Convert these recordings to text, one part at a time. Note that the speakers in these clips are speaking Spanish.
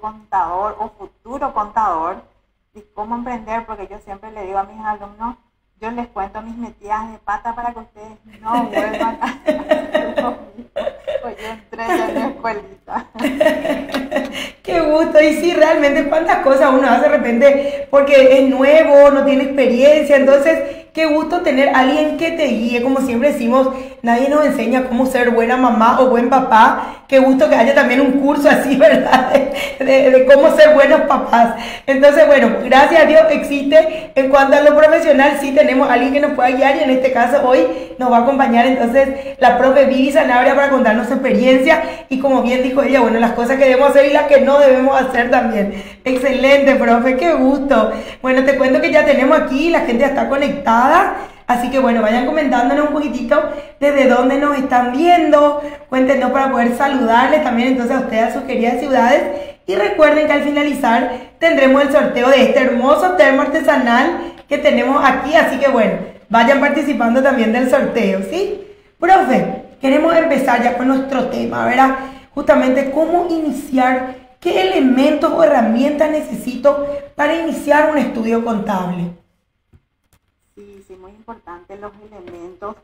contador o futuro contador y cómo emprender, porque yo siempre le digo a mis alumnos, yo les cuento mis metidas de pata para que ustedes no vuelvan a pues yo entré en la escuelita. Qué gusto, y sí, realmente cuántas cosas uno hace de repente porque es nuevo, no tiene experiencia, entonces qué gusto tener a alguien que te guíe, como siempre decimos, nadie nos enseña cómo ser buena mamá o buen papá, qué gusto que haya también un curso así, ¿verdad? De, cómo ser buenos papás. Entonces, bueno, gracias a Dios existe. En cuanto a lo profesional, sí tenemos a alguien que nos pueda guiar y en este caso hoy nos va a acompañar entonces la profe Vivi Sanabria para contarnos su experiencia y como bien dijo ella, bueno, las cosas que debemos hacer y las que no debemos hacer también. Excelente, profe, qué gusto. Bueno, te cuento que ya tenemos aquí, la gente ya está conectada. Así que bueno, vayan comentándonos un poquitito desde dónde nos están viendo. Cuéntenos para poder saludarles también entonces a ustedes a sus queridas ciudades. Y recuerden que al finalizar tendremos el sorteo de este hermoso termo artesanal que tenemos aquí. Así que bueno, vayan participando también del sorteo, ¿sí? Profe, queremos empezar ya con nuestro tema, ¿verdad? Justamente cómo iniciar ¿Qué elementos o herramientas necesito para iniciar un estudio contable? Los elementos.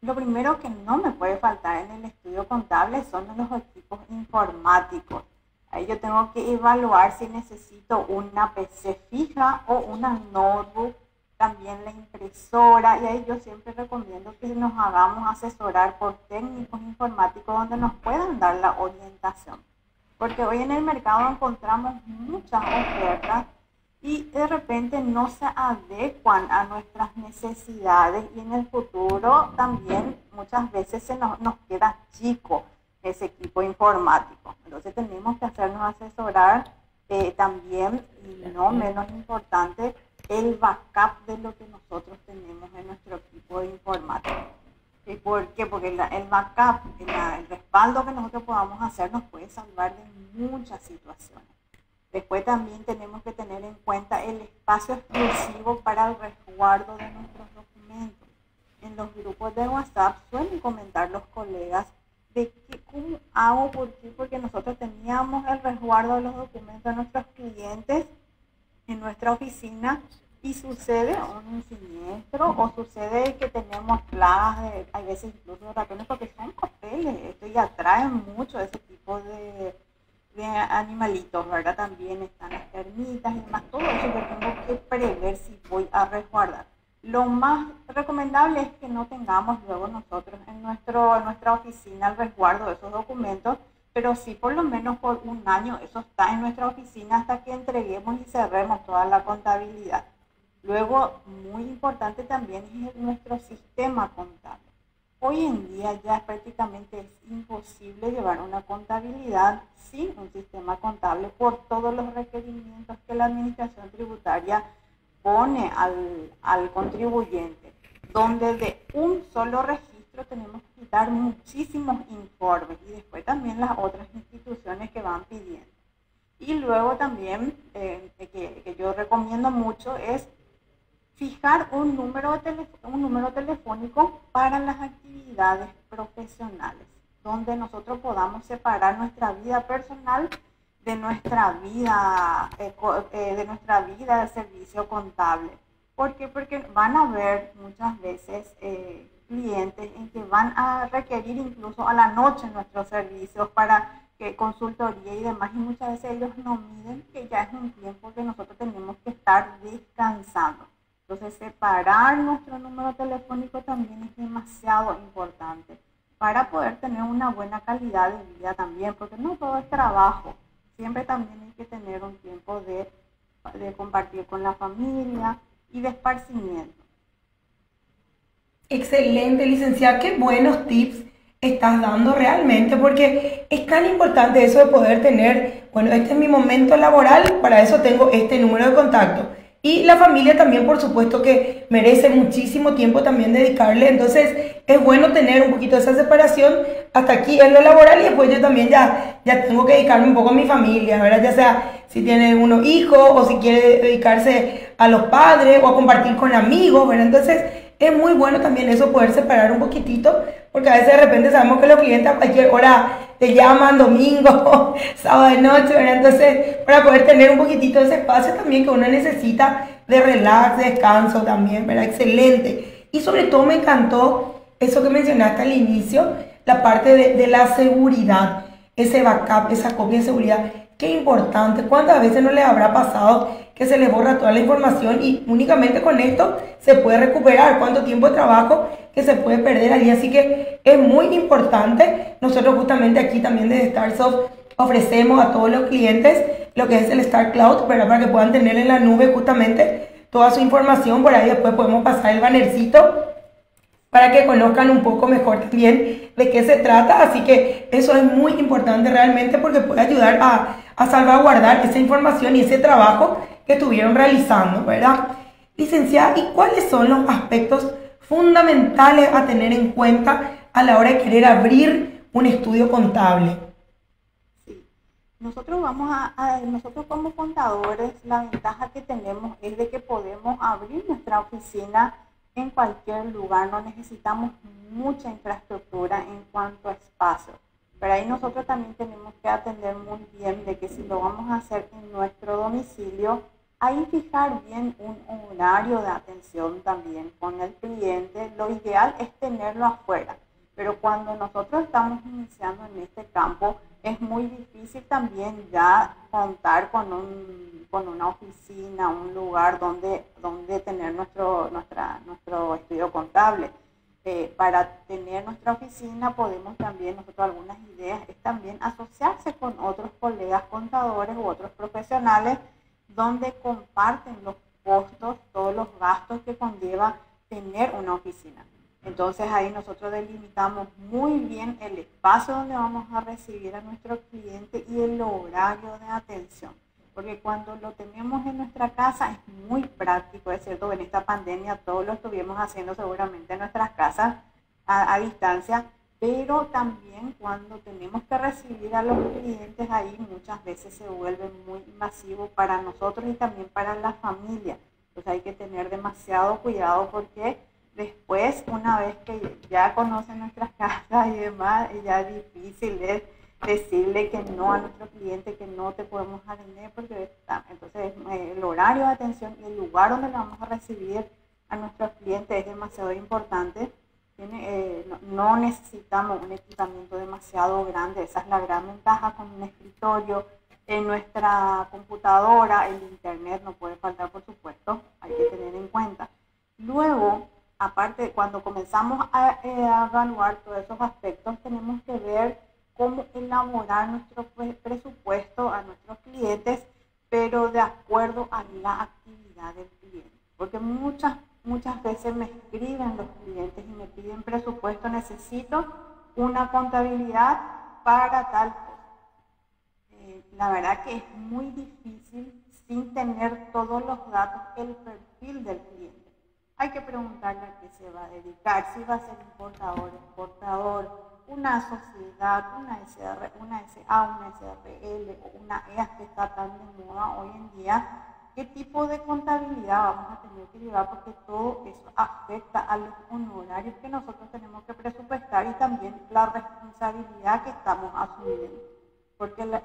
Lo primero que no me puede faltar en el estudio contable son los equipos informáticos. Ahí yo tengo que evaluar si necesito una PC fija o una notebook, también la impresora, y ahí yo siempre recomiendo que nos hagamos asesorar por técnicos informáticos donde nos puedan dar la orientación porque hoy en el mercado encontramos muchas ofertas y de repente no se adecuan a nuestras necesidades y en el futuro también muchas veces se nos, queda chico ese equipo informático. Entonces tenemos que hacernos asesorar eh, también, y no menos importante, el backup de lo que nosotros tenemos en nuestro equipo informático. ¿Y por qué? Porque el backup, el, respaldo que nosotros podamos hacer nos puede salvar de muchas situaciones. Después también tenemos que tener en cuenta el espacio exclusivo para el resguardo de nuestros documentos. En los grupos de WhatsApp suelen comentar los colegas de qué, cómo hago, por qué, porque nosotros teníamos el resguardo de los documentos de nuestros clientes en nuestra oficina y sucede un siniestro o sucede que tenemos plagas, de, hay veces incluso de ratones porque son papeles, esto y atraen mucho ese tipo de, animalitos, ¿verdad? También están las termitas y demás, todo eso yo tengo que prever si voy a resguardar. Lo más recomendable es que no tengamos luego nosotros en, nuestro, en nuestra oficina el resguardo de esos documentos, pero sí por lo menos por un año eso está en nuestra oficina hasta que entreguemos y cerremos toda la contabilidad. Luego, muy importante también es nuestro sistema contable. Hoy en día ya prácticamente es imposible llevar una contabilidad sin un sistema contable por todos los requerimientos que la administración tributaria pone al, al contribuyente, donde de un solo registro tenemos que quitar muchísimos informes y después también las otras instituciones que van pidiendo. Y luego también, eh, que, que yo recomiendo mucho, es fijar un número, un número telefónico para las actividades profesionales, donde nosotros podamos separar nuestra vida personal de nuestra vida, eh, eh, de nuestra vida de servicio contable. ¿Por qué? Porque van a haber muchas veces eh, clientes en que van a requerir incluso a la noche nuestros servicios para que consultoría y demás, y muchas veces ellos no miden que ya es un tiempo que nosotros tenemos que estar descansando. Entonces, separar nuestro número telefónico también es demasiado importante para poder tener una buena calidad de vida también, porque no todo es trabajo. Siempre también hay que tener un tiempo de, de compartir con la familia y de esparcimiento. Excelente, licenciada. Qué buenos tips estás dando realmente, porque es tan importante eso de poder tener, bueno, este es mi momento laboral, para eso tengo este número de contacto y la familia también, por supuesto, que merece muchísimo tiempo también dedicarle. Entonces, es bueno tener un poquito de esa separación hasta aquí en lo laboral y después yo también ya, ya tengo que dedicarme un poco a mi familia, ¿verdad? Ya sea si tiene unos hijos o si quiere dedicarse a los padres o a compartir con amigos, ¿verdad? Entonces, es muy bueno también eso, poder separar un poquitito, porque a veces de repente sabemos que los clientes a cualquier hora te llaman domingo, sábado de noche, ¿verdad? Entonces, para poder tener un poquitito de ese espacio también que uno necesita de relax, de descanso también, ¿verdad? Excelente. Y sobre todo me encantó eso que mencionaste al inicio, la parte de, de la seguridad, ese backup, esa copia de seguridad. Qué importante. ¿Cuántas veces no les habrá pasado que se les borra toda la información y únicamente con esto se puede recuperar? ¿Cuánto tiempo de trabajo que se puede perder allí? Así que es muy importante. Nosotros justamente aquí también desde StarSoft ofrecemos a todos los clientes lo que es el Star Cloud, para que puedan tener en la nube justamente toda su información. Por ahí después podemos pasar el bannercito para que conozcan un poco mejor también de qué se trata. Así que eso es muy importante realmente porque puede ayudar a, a salvaguardar esa información y ese trabajo que estuvieron realizando, ¿verdad? Licenciada, ¿y cuáles son los aspectos fundamentales a tener en cuenta a la hora de querer abrir un estudio contable? Sí, nosotros vamos a, nosotros como contadores, la ventaja que tenemos es de que podemos abrir nuestra oficina en cualquier lugar, no necesitamos mucha infraestructura en cuanto a espacio. Pero ahí nosotros también tenemos que atender muy bien de que si lo vamos a hacer en nuestro domicilio, ahí fijar bien un horario de atención también con el cliente. Lo ideal es tenerlo afuera, pero cuando nosotros estamos iniciando en este campo, es muy difícil también ya contar con, un, con una oficina, un lugar donde, donde tener nuestro, nuestra, nuestro estudio contable. Eh, para tener nuestra oficina podemos también, nosotros algunas ideas es también asociarse con otros colegas contadores u otros profesionales donde comparten los costos, todos los gastos que conlleva tener una oficina. Entonces ahí nosotros delimitamos muy bien el espacio donde vamos a recibir a nuestro cliente y el horario de atención. Porque cuando lo tenemos en nuestra casa es muy práctico, es cierto, en esta pandemia todos lo estuvimos haciendo seguramente en nuestras casas a, a distancia, pero también cuando tenemos que recibir a los clientes ahí muchas veces se vuelve muy masivo para nosotros y también para la familia. Entonces hay que tener demasiado cuidado porque después, una vez que ya conocen nuestras casas y demás, ya es difícil decirle que no a nuestro cliente, que no te podemos atender, porque entonces el horario de atención y el lugar donde le vamos a recibir a nuestros clientes es demasiado importante. Eh, no, necesitamos un equipamiento demasiado grande, esa es la gran ventaja con un escritorio. En nuestra computadora, el internet no puede faltar, por supuesto, hay que tener en cuenta. Luego, aparte, cuando comenzamos a, eh, a evaluar todos esos aspectos, tenemos que ver cómo elaborar nuestro presupuesto a nuestros clientes, pero de acuerdo a la actividad del cliente. Porque muchas, muchas veces me escriben los clientes y me piden presupuesto, necesito una contabilidad para tal cosa. Eh, la verdad que es muy difícil sin tener todos los datos, el perfil del cliente hay que preguntarle a qué se va a dedicar, si va a ser importador, exportador, una sociedad, una SR, una SA, una SRL una EAS que está tan de moda hoy en día, qué tipo de contabilidad vamos a tener que llevar porque todo eso afecta a los honorarios que nosotros tenemos que presupuestar y también la responsabilidad que estamos asumiendo. Porque la,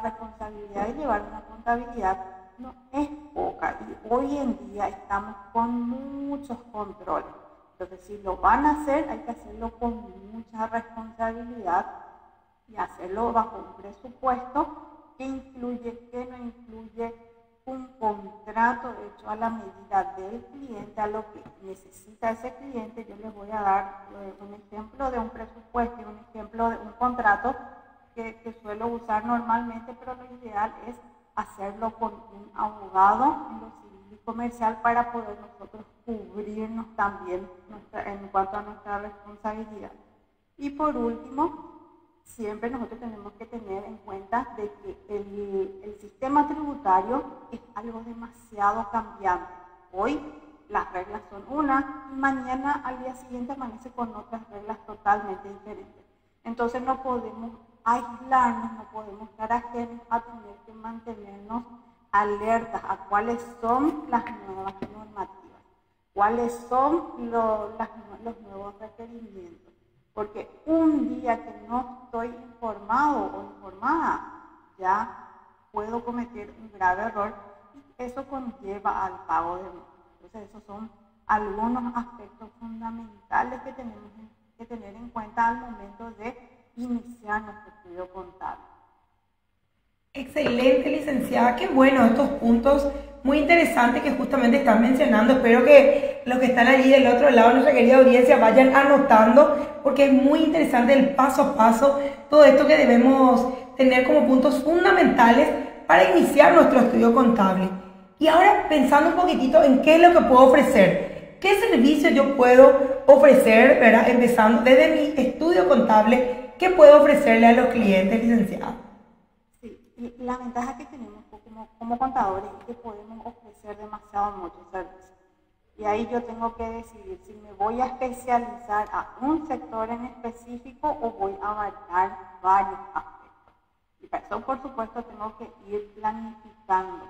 responsabilidad de llevar una contabilidad no es poca hoy en día estamos con muchos controles. Entonces, si lo van a hacer, hay que hacerlo con mucha responsabilidad y hacerlo bajo un presupuesto que incluye, que no incluye un contrato hecho a la medida del cliente, a lo que necesita ese cliente. Yo les voy a dar eh, un ejemplo de un presupuesto y un ejemplo de un contrato que, suelo usar normalmente, pero lo ideal es hacerlo con un abogado comercial para poder nosotros cubrirnos también en cuanto a nuestra responsabilidad. Y por último, siempre nosotros tenemos que tener en cuenta de que el, el sistema tributario es algo demasiado cambiante. Hoy las reglas son una y mañana al día siguiente amanece con otras reglas totalmente diferentes. Entonces no podemos aislarnos, no podemos estar ajenos a tener que mantenernos alertas a cuáles son las nuevas normativas, cuáles son los, nuevos requerimientos. Porque un día que no estoy informado o informada, ya puedo cometer un grave error y eso conlleva al pago de multa. Entonces, esos son algunos aspectos fundamentales que tenemos que tener en cuenta al momento de iniciar nuestro estudio contable. Excelente, licenciada. Qué bueno estos puntos muy interesantes que justamente están mencionando. Espero que los que están allí del otro lado, nuestra querida audiencia, vayan anotando porque es muy interesante el paso a paso, todo esto que debemos tener como puntos fundamentales para iniciar nuestro estudio contable. Y ahora pensando un poquitito en qué es lo que puedo ofrecer. ¿Qué servicio yo puedo ofrecer, verdad? Empezando desde mi estudio contable, ¿qué puedo ofrecerle a los clientes, licenciados? La ventaja que tenemos como, como contadores es que podemos ofrecer demasiado muchos servicios. Y ahí yo tengo que decidir si me voy a especializar a un sector en específico o voy a abarcar varios aspectos. Y para eso, por supuesto, tengo que ir planificando.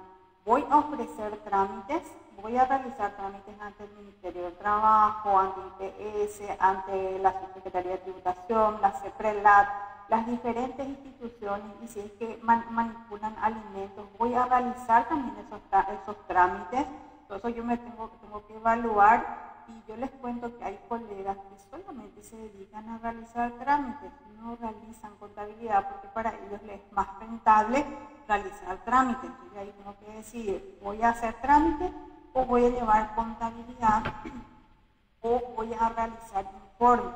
Voy a ofrecer trámites, voy a realizar trámites ante el Ministerio del Trabajo, ante el IPS, ante la Secretaría de Tributación, la CEPRELAT, las diferentes instituciones y si es que manipulan alimentos, voy a realizar también esos, esos trámites. Entonces yo me tengo, tengo que evaluar y yo les cuento que hay colegas que solamente se dedican a realizar trámites, no realizan contabilidad porque para ellos les es más rentable realizar trámites. Entonces ahí tengo que decidir, voy a hacer trámites o voy a llevar contabilidad o voy a realizar informes.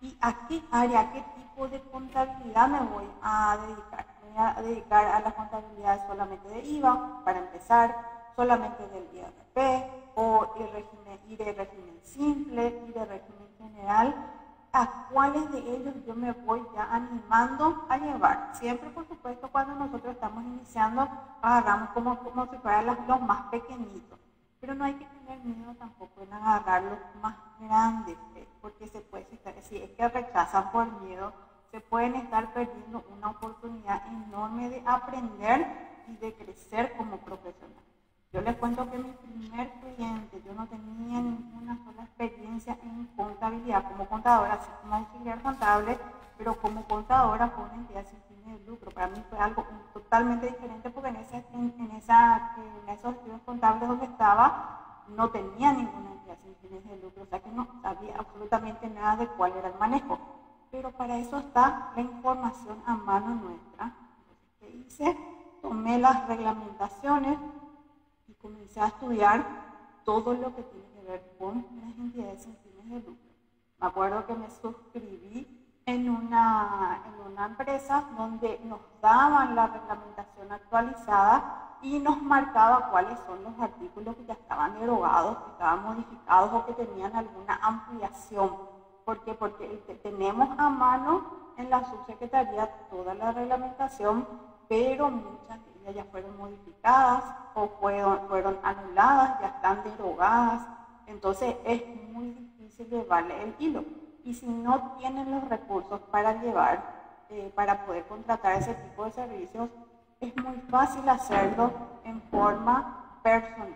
¿Y a qué área, qué de contabilidad me voy a dedicar? Me voy a dedicar a la contabilidad solamente de IVA, para empezar, solamente del IRP, o el régimen, y de régimen simple, y de régimen general. ¿A cuáles de ellos yo me voy ya animando a llevar? Siempre, por supuesto, cuando nosotros estamos iniciando, agarramos como, como si fueran los más pequeñitos. Pero no hay que tener miedo tampoco en agarrar los más grandes, eh, porque se puede, si es que rechazan por miedo, se pueden estar perdiendo una oportunidad enorme de aprender y de crecer como profesional. Yo les cuento que mi primer cliente, yo no tenía ninguna sola experiencia en contabilidad como contadora, así como auxiliar contable, pero como contadora fue una entidad sin fines de lucro. Para mí fue algo totalmente diferente porque en, ese, en, esa, en esos estudios contables donde estaba no tenía ninguna entidad sin fines de lucro, o sea que no sabía absolutamente nada de cuál era el manejo pero para eso está la información a mano nuestra. ¿qué hice? Tomé las reglamentaciones y comencé a estudiar todo lo que tiene que ver con las entidades sin fines de lucro. Me acuerdo que me suscribí en una, en una empresa donde nos daban la reglamentación actualizada y nos marcaba cuáles son los artículos que ya estaban derogados, que estaban modificados o que tenían alguna ampliación ¿Por qué? Porque tenemos a mano en la subsecretaría toda la reglamentación, pero muchas de ellas ya fueron modificadas o fueron, fueron anuladas, ya están derogadas. Entonces es muy difícil llevarle el hilo. Y si no tienen los recursos para llevar, eh, para poder contratar ese tipo de servicios, es muy fácil hacerlo en forma personal.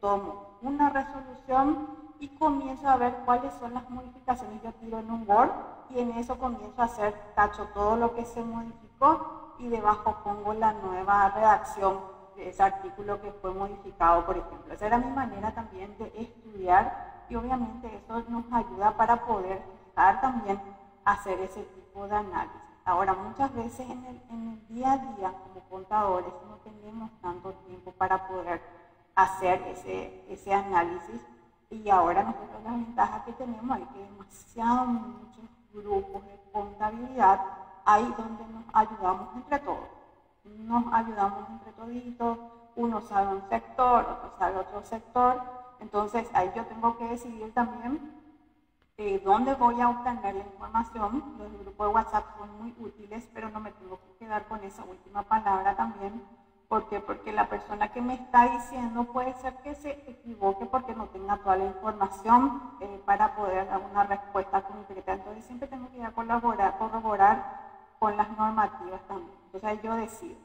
Tomo una resolución y comienzo a ver cuáles son las modificaciones. Yo tiro en un Word y en eso comienzo a hacer, tacho todo lo que se modificó y debajo pongo la nueva redacción de ese artículo que fue modificado, por ejemplo. Esa era mi manera también de estudiar y obviamente eso nos ayuda para poder estar también hacer ese tipo de análisis. Ahora, muchas veces en el, en el día a día como contadores no tenemos tanto tiempo para poder hacer ese, ese análisis y ahora nosotros la ventaja que tenemos es que demasiados muchos grupos de contabilidad ahí donde nos ayudamos entre todos. Nos ayudamos entre toditos, uno sabe un sector, otro sabe otro sector. Entonces ahí yo tengo que decidir también eh, dónde voy a obtener la información. Los grupos de WhatsApp son muy útiles, pero no me tengo que quedar con esa última palabra también ¿Por qué? Porque la persona que me está diciendo puede ser que se equivoque porque no tenga toda la información eh, para poder dar una respuesta concreta. Entonces siempre tengo que ir a colaborar, corroborar con las normativas también. Entonces yo decido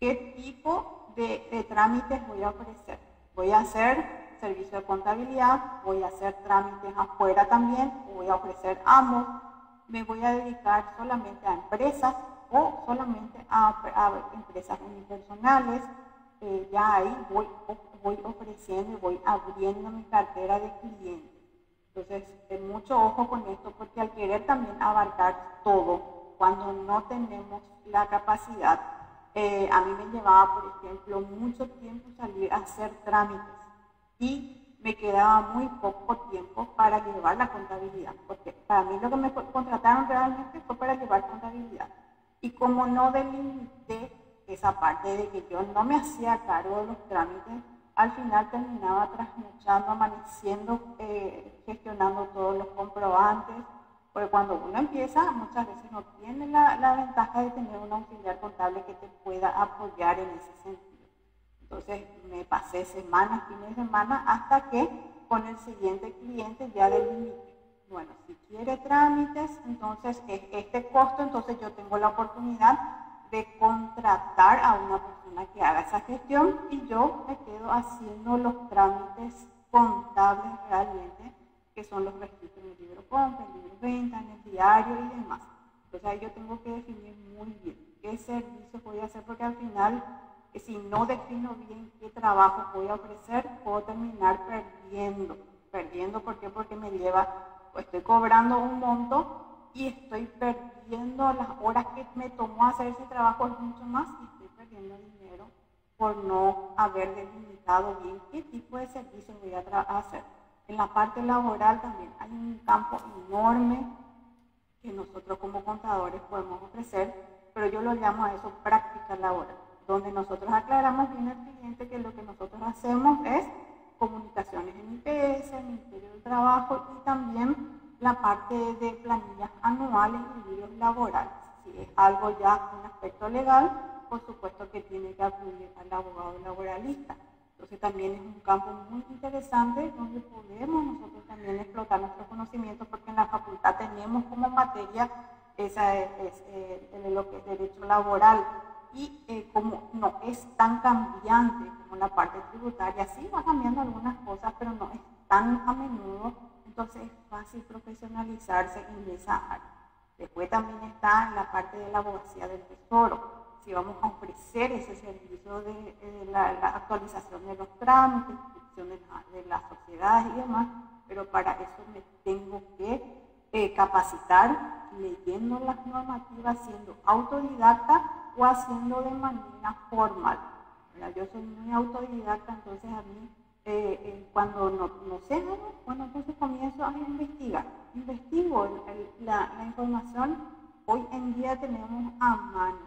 qué tipo de, de trámites voy a ofrecer. Voy a hacer servicio de contabilidad, voy a hacer trámites afuera también, voy a ofrecer ambos, me voy a dedicar solamente a empresas o solamente a, empresas unipersonales. Eh, ya ahí voy, voy ofreciendo y voy abriendo mi cartera de clientes. Entonces, mucho ojo con esto porque al querer también abarcar todo, cuando no tenemos la capacidad, eh, a mí me llevaba, por ejemplo, mucho tiempo salir a hacer trámites y me quedaba muy poco tiempo para llevar la contabilidad, porque para mí lo que me contrataron realmente fue para llevar contabilidad. Y como no delimité esa parte de que yo no me hacía cargo de los trámites, al final terminaba trasnochando, amaneciendo, eh, gestionando todos los comprobantes, porque cuando uno empieza muchas veces no tiene la, la ventaja de tener un auxiliar contable que te pueda apoyar en ese sentido. Entonces me pasé semanas, fines de semana, hasta que con el siguiente cliente ya delimité. Bueno, si quiere trámites, entonces es este costo, entonces yo tengo la oportunidad de contratar a una persona que haga esa gestión y yo me quedo haciendo los trámites contables realmente, que son los registros en el libro compra, en el libro venta, en el diario y demás. Entonces ahí yo tengo que definir muy bien qué servicio voy a hacer porque al final que si no defino bien qué trabajo voy a ofrecer, puedo terminar perdiendo. Perdiendo, ¿por qué? Porque me lleva, estoy cobrando un monto y estoy perdiendo las horas que me tomó hacer ese trabajo es mucho más y estoy perdiendo dinero por no haber delimitado bien qué tipo de servicio voy a hacer. En la parte laboral también hay un campo enorme que nosotros como contadores podemos ofrecer, pero yo lo llamo a eso práctica laboral donde nosotros aclaramos bien al cliente que lo que nosotros hacemos es comunicaciones en IPS, el Ministerio del Trabajo y también la parte de planillas anuales y libros laborales. Si es algo ya un aspecto legal, por supuesto que tiene que acudir al abogado laboralista. Entonces también es un campo muy interesante donde podemos nosotros también explotar nuestros conocimientos porque en la facultad tenemos como materia esa es, eh, lo que es derecho laboral, y eh, como no es tan cambiante como la parte tributaria, sí va cambiando algunas cosas, pero no es tan a menudo, entonces es fácil profesionalizarse en esa área. Después también está la parte de la abogacía del tesoro. Si vamos a ofrecer ese servicio de, eh, la, actualización de los trámites, de, de, las sociedades y demás, pero para eso me tengo que eh, capacitar leyendo las normativas, siendo autodidacta o haciendo de manera formal. Yo soy muy autodidacta, entonces a mí eh, eh, cuando no, sé bueno, entonces comienzo a investigar. Investigo la, información, hoy en día tenemos a mano.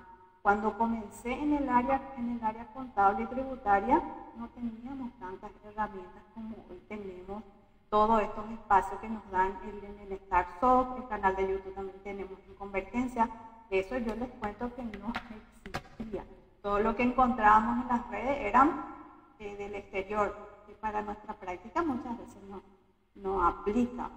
Cuando comencé en el, área, en el área contable y tributaria, no teníamos tantas herramientas como hoy tenemos. Todos estos espacios que nos dan el, en el StarSoft, el canal de YouTube también tenemos en Convergencia, eso yo les cuento que no existía. Todo lo que encontrábamos en las redes eran eh, del exterior, que para nuestra práctica muchas veces no, no aplica.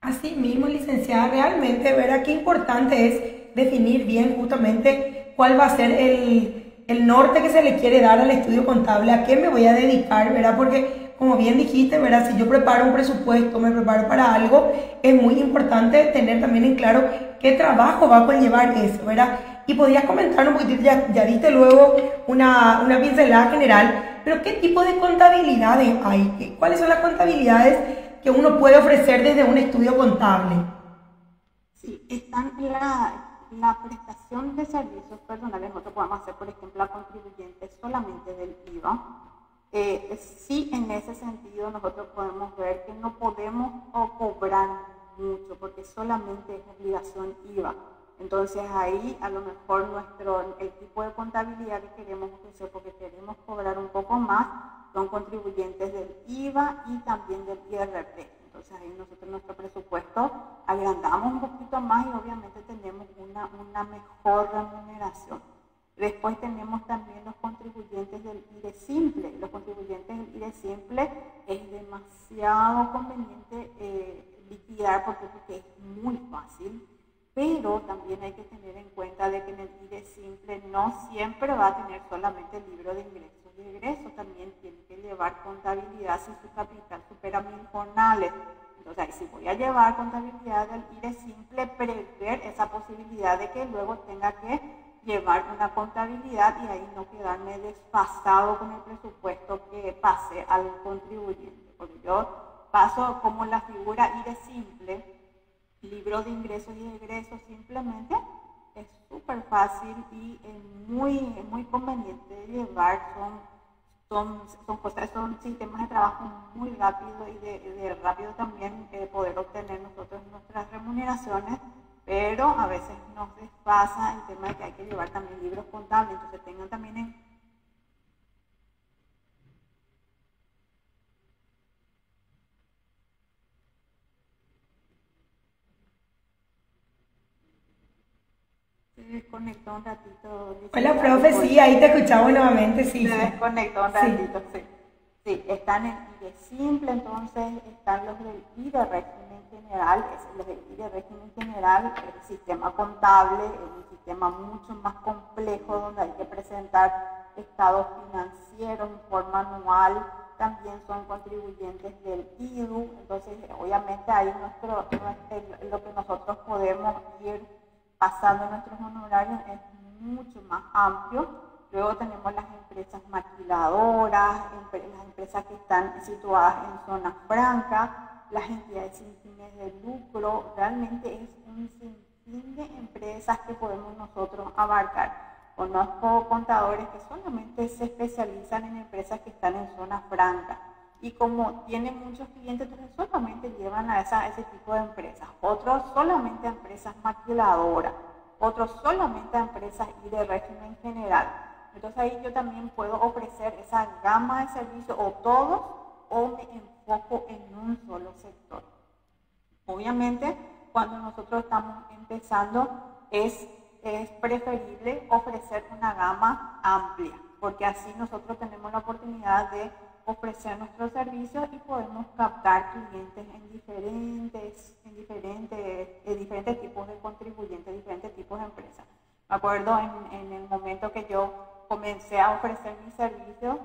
Así mismo, licenciada, realmente, verá qué importante es definir bien justamente cuál va a ser el, el norte que se le quiere dar al estudio contable, a qué me voy a dedicar, ¿verdad? Porque como bien dijiste, ¿verdad? Si yo preparo un presupuesto, me preparo para algo, es muy importante tener también en claro qué trabajo va a conllevar eso, ¿verdad? Y podrías comentar un poquitito, ya, ya diste luego una, una pincelada general, pero ¿qué tipo de contabilidades hay? ¿Cuáles son las contabilidades que uno puede ofrecer desde un estudio contable? Sí, están la, la prestación de servicios personales, nosotros podemos hacer, por ejemplo, a contribuyentes solamente del IVA, eh, sí, en ese sentido nosotros podemos ver que no podemos cobrar mucho porque solamente es obligación IVA. Entonces ahí a lo mejor nuestro, el tipo de contabilidad que queremos ofrecer porque queremos cobrar un poco más son contribuyentes del IVA y también del IRP. Entonces ahí nosotros nuestro presupuesto agrandamos un poquito más y obviamente tenemos una, una mejor remuneración. Después tenemos también los contribuyentes del IRE simple. Los contribuyentes del IRE simple es demasiado conveniente eh, liquidar porque, es muy fácil, pero también hay que tener en cuenta de que en el IRE simple no siempre va a tener solamente el libro de ingresos y egresos, también tiene que llevar contabilidad si su capital supera mil jornales. Entonces, si voy a llevar contabilidad del IRE simple, prever esa posibilidad de que luego tenga que llevar una contabilidad y ahí no quedarme desfasado con el presupuesto que pase al contribuyente. Porque yo paso como la figura IRE simple, libro de ingresos y egresos simplemente, es súper fácil y muy, muy conveniente de llevar. Son, son, son, cosas, son sistemas de trabajo muy rápido y de, rápido también eh, poder obtener nosotros nuestras remuneraciones pero a veces nos desfasa el tema de que hay que llevar también libros contables, entonces tengan también en Se desconectó un ratito. Hola, profe, sí, ahí te escuchamos nuevamente, sí. Se desconectó un ratito, sí. sí. están en IDE simple, entonces están los del IDE régimen general, es del IDE régimen general, el sistema contable, es un sistema mucho más complejo donde hay que presentar estados financieros en forma anual, también son contribuyentes del IDU, entonces obviamente ahí nuestro, lo que nosotros podemos ir pasando nuestros honorarios es mucho más amplio. Luego tenemos las empresas maquiladoras, las empresas que están situadas en zonas francas, las entidades sin fines de lucro. Realmente es un sinfín de empresas que podemos nosotros abarcar. Conozco contadores que solamente se especializan en empresas que están en zonas francas y como tienen muchos clientes, entonces solamente llevan a, esa, ese tipo de empresas. Otros solamente a empresas maquiladoras, otros solamente a empresas y de régimen general. Entonces ahí yo también puedo ofrecer esa gama de servicios o todos o me enfoco en un solo sector. Obviamente, cuando nosotros estamos empezando, es, es preferible ofrecer una gama amplia, porque así nosotros tenemos la oportunidad de ofrecer nuestros servicios y podemos captar clientes en diferentes, en diferentes, en diferentes tipos de contribuyentes, diferentes tipos de empresas. Me acuerdo en, en el momento que yo comencé a ofrecer mi servicio,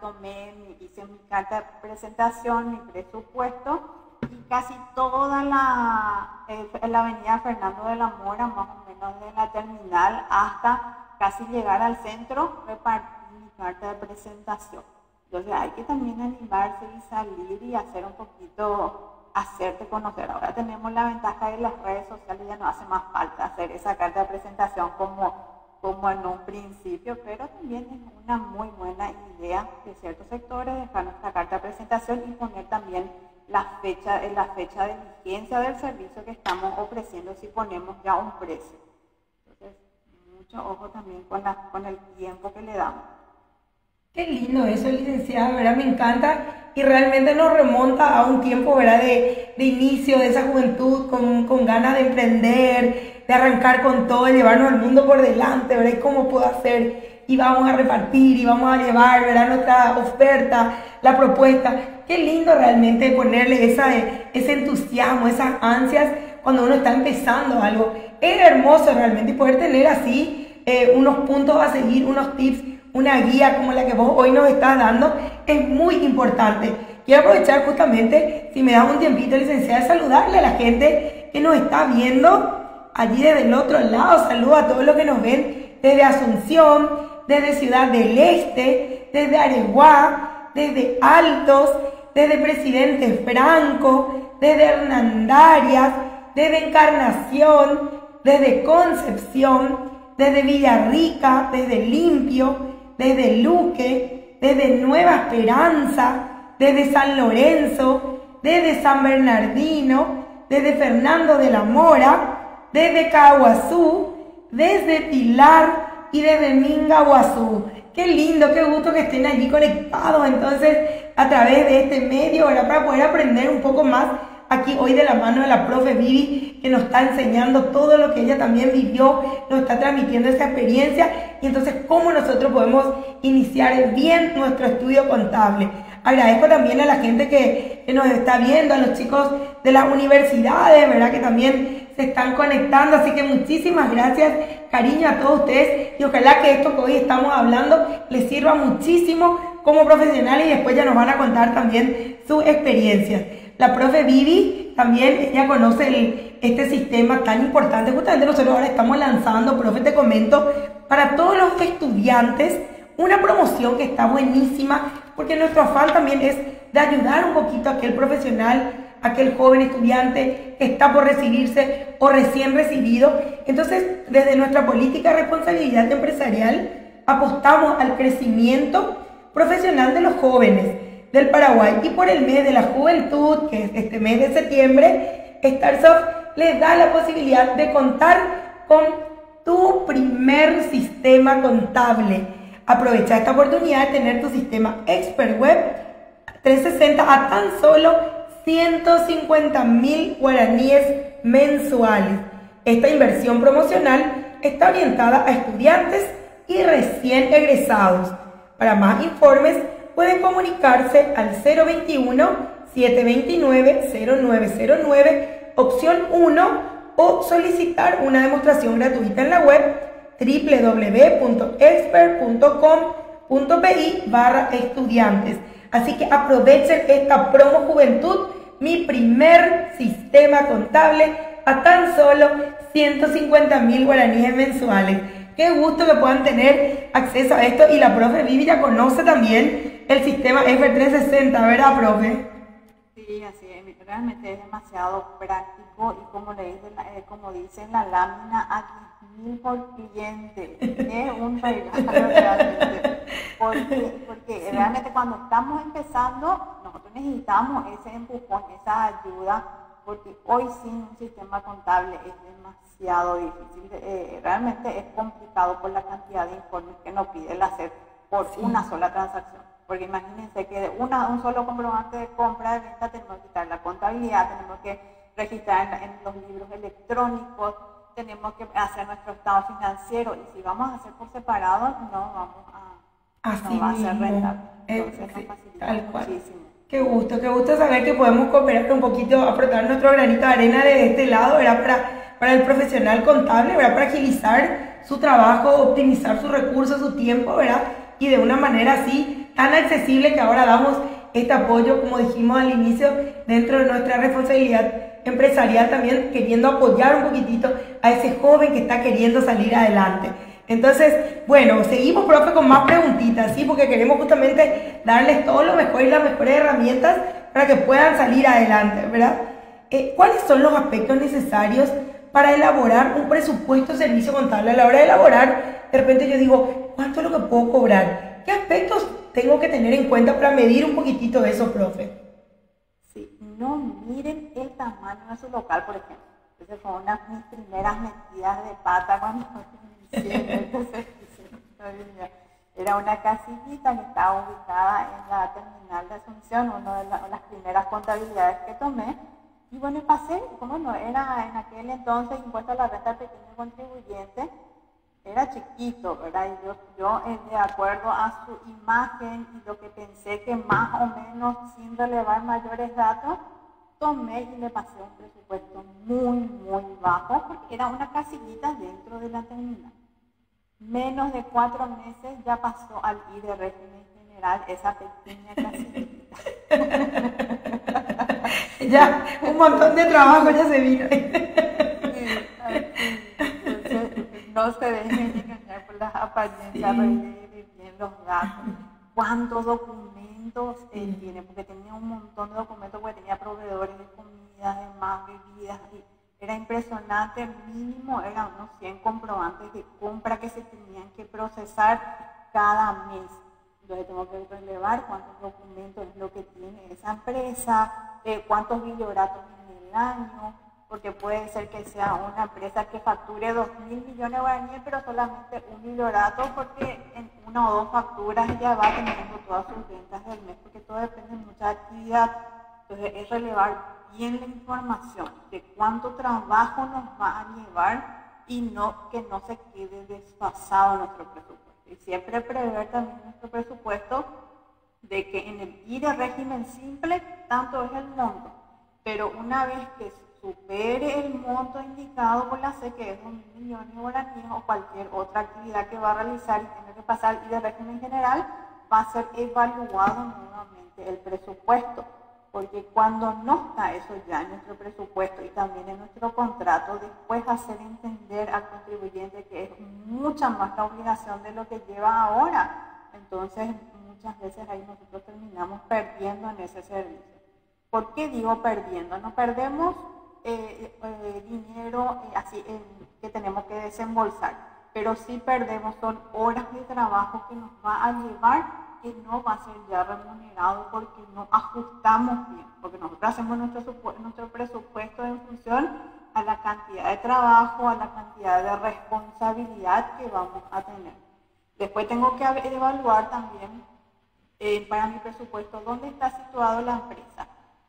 tomé, hice mi carta de presentación, mi presupuesto y casi toda la, eh, la avenida Fernando de la Mora, más o menos de la terminal hasta casi llegar al centro, repartí carta de presentación. Entonces hay que también animarse y salir y hacer un poquito, hacerte conocer. Ahora tenemos la ventaja de las redes sociales, ya no hace más falta hacer esa carta de presentación como, como en un principio, pero también es una muy buena idea de ciertos sectores dejar nuestra carta de presentación y poner también la fecha, la fecha de vigencia del servicio que estamos ofreciendo si ponemos ya un precio. Entonces, mucho ojo también con, la, con el tiempo que le damos. Qué lindo eso, licenciada, ¿verdad? Me encanta y realmente nos remonta a un tiempo, ¿verdad? De, de inicio, de esa juventud con, con, ganas de emprender, de arrancar con todo, de llevarnos al mundo por delante, ¿verdad? ¿Y cómo puedo hacer? Y vamos a repartir y vamos a llevar, ¿verdad? Nuestra oferta, la propuesta. Qué lindo realmente ponerle esa, ese entusiasmo, esas ansias cuando uno está empezando algo. Es hermoso realmente poder tener así eh, unos puntos a seguir, unos tips una guía como la que vos hoy nos estás dando es muy importante. Quiero aprovechar justamente, si me das un tiempito, licenciada, saludarle a la gente que nos está viendo allí desde el otro lado. Saludo a todos los que nos ven desde Asunción, desde Ciudad del Este, desde Areguá, desde Altos, desde Presidente Franco, desde Hernandarias, desde Encarnación, desde Concepción, desde Villarrica, desde Limpio, desde Luque, desde Nueva Esperanza, desde San Lorenzo, desde San Bernardino, desde Fernando de la Mora, desde Caguazú, desde Pilar y desde Mingaguazú. Qué lindo, qué gusto que estén allí conectados entonces a través de este medio, ¿verdad? Para poder aprender un poco más aquí hoy de la mano de la profe Vivi, que nos está enseñando todo lo que ella también vivió, nos está transmitiendo esa experiencia y entonces cómo nosotros podemos iniciar bien nuestro estudio contable. Agradezco también a la gente que, que nos está viendo, a los chicos de las universidades, ¿verdad? Que también se están conectando, así que muchísimas gracias, cariño a todos ustedes y ojalá que esto que hoy estamos hablando les sirva muchísimo como profesionales y después ya nos van a contar también sus experiencias. La profe Vivi también, ella conoce este sistema tan importante. Justamente nosotros ahora estamos lanzando, profe, te comento, para todos los estudiantes, una promoción que está buenísima, porque nuestro afán también es de ayudar un poquito a aquel profesional, aquel joven estudiante que está por recibirse o recién recibido. Entonces, desde nuestra política de responsabilidad empresarial, apostamos al crecimiento profesional de los jóvenes del Paraguay y por el mes de la juventud, que es este mes de septiembre, StarSoft les da la posibilidad de contar con tu primer sistema contable. Aprovecha esta oportunidad de tener tu sistema Expert Web 360 a tan solo 150 mil guaraníes mensuales. Esta inversión promocional está orientada a estudiantes y recién egresados. Para más informes pueden comunicarse al 021-729-0909, opción 1, o solicitar una demostración gratuita en la web www.expert.com.pi barra estudiantes. Así que aprovechen esta promo juventud, mi primer sistema contable a tan solo 150 mil guaraníes mensuales. Qué gusto que puedan tener acceso a esto y la profe Vivi ya conoce también el sistema F360, ¿verdad, profe? Sí, así es. Realmente es demasiado práctico y como, le dice, eh, como dice la lámina, a mil por cliente. Es un regalo realmente. Porque, porque realmente cuando estamos empezando, nosotros necesitamos ese empujón, esa ayuda, porque hoy sin un sistema contable es demasiado difícil. Eh, realmente es complicado por la cantidad de informes que nos pide el hacer por una sola transacción. Porque imagínense que de una, un solo comprobante de compra de venta tenemos que quitar la contabilidad, tenemos que registrar en, los libros electrónicos, tenemos que hacer nuestro estado financiero y si vamos a hacer por separado no vamos a, Así no va a ser rentable. Eh, Entonces nos facilita tal cual. muchísimo. Qué gusto, qué gusto saber que podemos cooperar un poquito, aportar nuestro granito de arena de este lado, ¿verdad? Para, para el profesional contable, ¿verdad? Para agilizar su trabajo, optimizar sus recursos, su tiempo, ¿verdad? Y de una manera así tan accesible que ahora damos este apoyo, como dijimos al inicio, dentro de nuestra responsabilidad empresarial también, queriendo apoyar un poquitito a ese joven que está queriendo salir adelante. Entonces, bueno, seguimos, profe, con más preguntitas, ¿sí? Porque queremos justamente darles todo lo mejor y las mejores herramientas para que puedan salir adelante, ¿verdad? Eh, ¿Cuáles son los aspectos necesarios para elaborar un presupuesto de servicio contable? A la hora de elaborar, de repente yo digo, ¿cuánto es lo que puedo cobrar? ¿Qué aspectos tengo que tener en cuenta para medir un poquitito de eso, profe? No miren el tamaño de su local, por ejemplo. Esas fueron unas mis primeras metidas de pata cuando Era una casillita que estaba ubicada en la terminal de Asunción, una de, las primeras contabilidades que tomé. Y bueno, pasé, como no, era en aquel entonces impuesto a la renta del pequeño contribuyente, era chiquito, ¿verdad? Y yo, yo eh, de acuerdo a su imagen y lo que pensé que más o menos, sin relevar mayores datos, tomé y le pasé un presupuesto muy, muy bajo, porque era una casillita dentro de la terminal menos de cuatro meses ya pasó al I de régimen general esa pequeña casita. ya, un montón de trabajo ya se vino. No se dejen engañar por las apariencias, sí. bien los datos. ¿Cuántos documentos él tiene? Porque tenía un montón de documentos, porque tenía proveedores de comida, de más bebidas. Y, era impresionante, mínimo eran unos 100 comprobantes de compra que se tenían que procesar cada mes. Entonces tengo que relevar cuántos documentos es lo que tiene esa empresa, eh, cuántos videoratos en el año, porque puede ser que sea una empresa que facture 2 mil millones de guaraníes, pero solamente un videorato, porque en una o dos facturas ya va teniendo todas sus ventas del mes, porque todo depende de mucha actividad. Entonces es relevar bien la información de cuánto trabajo nos va a llevar y no que no se quede desfasado nuestro presupuesto. Y siempre prever también nuestro presupuesto de que en el I de régimen simple tanto es el monto, pero una vez que supere el monto indicado por la C, que es un millones de guaraníes o cualquier otra actividad que va a realizar y tiene que pasar I de régimen general, va a ser evaluado nuevamente el presupuesto porque cuando no está eso ya en nuestro presupuesto y también en nuestro contrato, después hacer entender al contribuyente que es mucha más la obligación de lo que lleva ahora. Entonces, muchas veces ahí nosotros terminamos perdiendo en ese servicio. ¿Por qué digo perdiendo? No perdemos eh, eh, dinero eh, que tenemos que desembolsar, pero sí perdemos, son horas de trabajo que nos va a llevar que no va a ser ya remunerado porque no ajustamos bien, porque nosotros hacemos nuestro, nuestro presupuesto en función a la cantidad de trabajo, a la cantidad de responsabilidad que vamos a tener. Después tengo que evaluar también para mi presupuesto dónde está situado la empresa.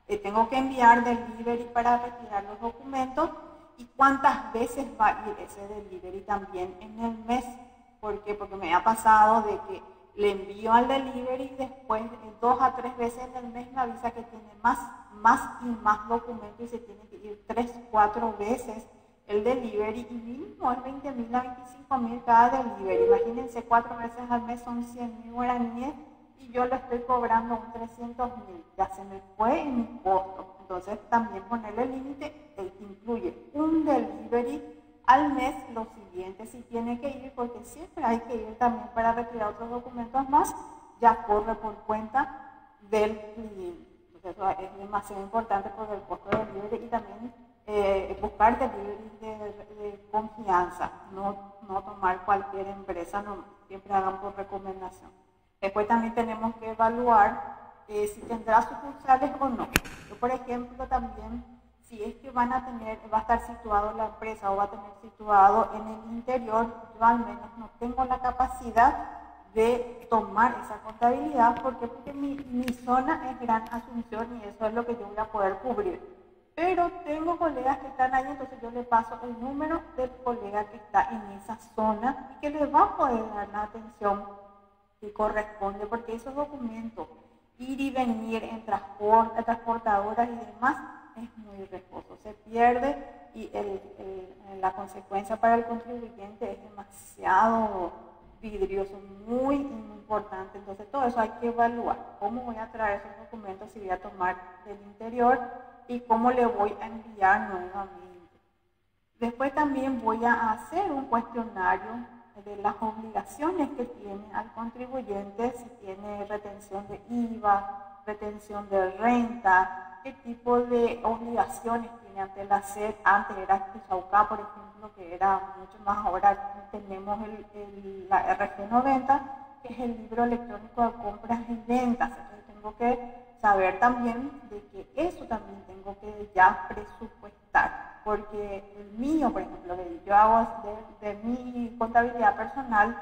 Eh, tengo que enviar delivery para retirar los documentos y cuántas veces va a ir ese delivery también en el mes. ¿Por? Porque me ha pasado de que le envío al delivery y después dos a tres veces en el mes me avisa que tiene más, más y más documentos y se tiene que ir tres, cuatro veces el delivery y mínimo es 20 mil a 25 mil cada delivery. Imagínense, cuatro veces al mes son 100 mil guaraníes y yo le estoy cobrando un 300 mil. Ya se me fue en mi costo. Entonces también ponerle límite eh, incluye un delivery al mes lo siguiente si tiene que ir, porque siempre hay que ir también para retirar otros documentos más, ya corre por cuenta del cliente. Eso es demasiado importante por el costo del libre y también eh, buscar delivery de, de, confianza, no, no tomar cualquier empresa, no, siempre hagan por recomendación. Después también tenemos que evaluar eh, si tendrá sucursales o no. Yo, por ejemplo, también si es que van a tener, va a estar situado la empresa o va a tener situado en el interior, yo al menos no tengo la capacidad de tomar esa contabilidad porque, porque mi, mi zona es gran asunción y eso es lo que yo voy a poder cubrir. Pero tengo colegas que están ahí, entonces yo le paso el número del colega que está en esa zona y que le va a poder dar la atención corresponde, porque esos documentos, ir y venir en transport, transportadoras y demás, es muy riesgoso, se pierde y el, la consecuencia para el contribuyente es demasiado vidrioso, muy importante. Entonces todo eso hay que evaluar. ¿Cómo voy a traer esos documentos si voy a tomar del interior y cómo le voy a enviar nuevamente? Después también voy a hacer un cuestionario de las obligaciones que tiene al contribuyente, si tiene retención de IVA, retención de renta, qué tipo de obligaciones tiene ante la SED. Antes era Chaucá, por ejemplo, que era mucho más. Ahora tenemos el, la RG90, que es el libro electrónico de compras y ventas. Entonces tengo que saber también de que eso también tengo que ya presupuestar. Porque el mío, por ejemplo, que yo hago de, de mi contabilidad personal,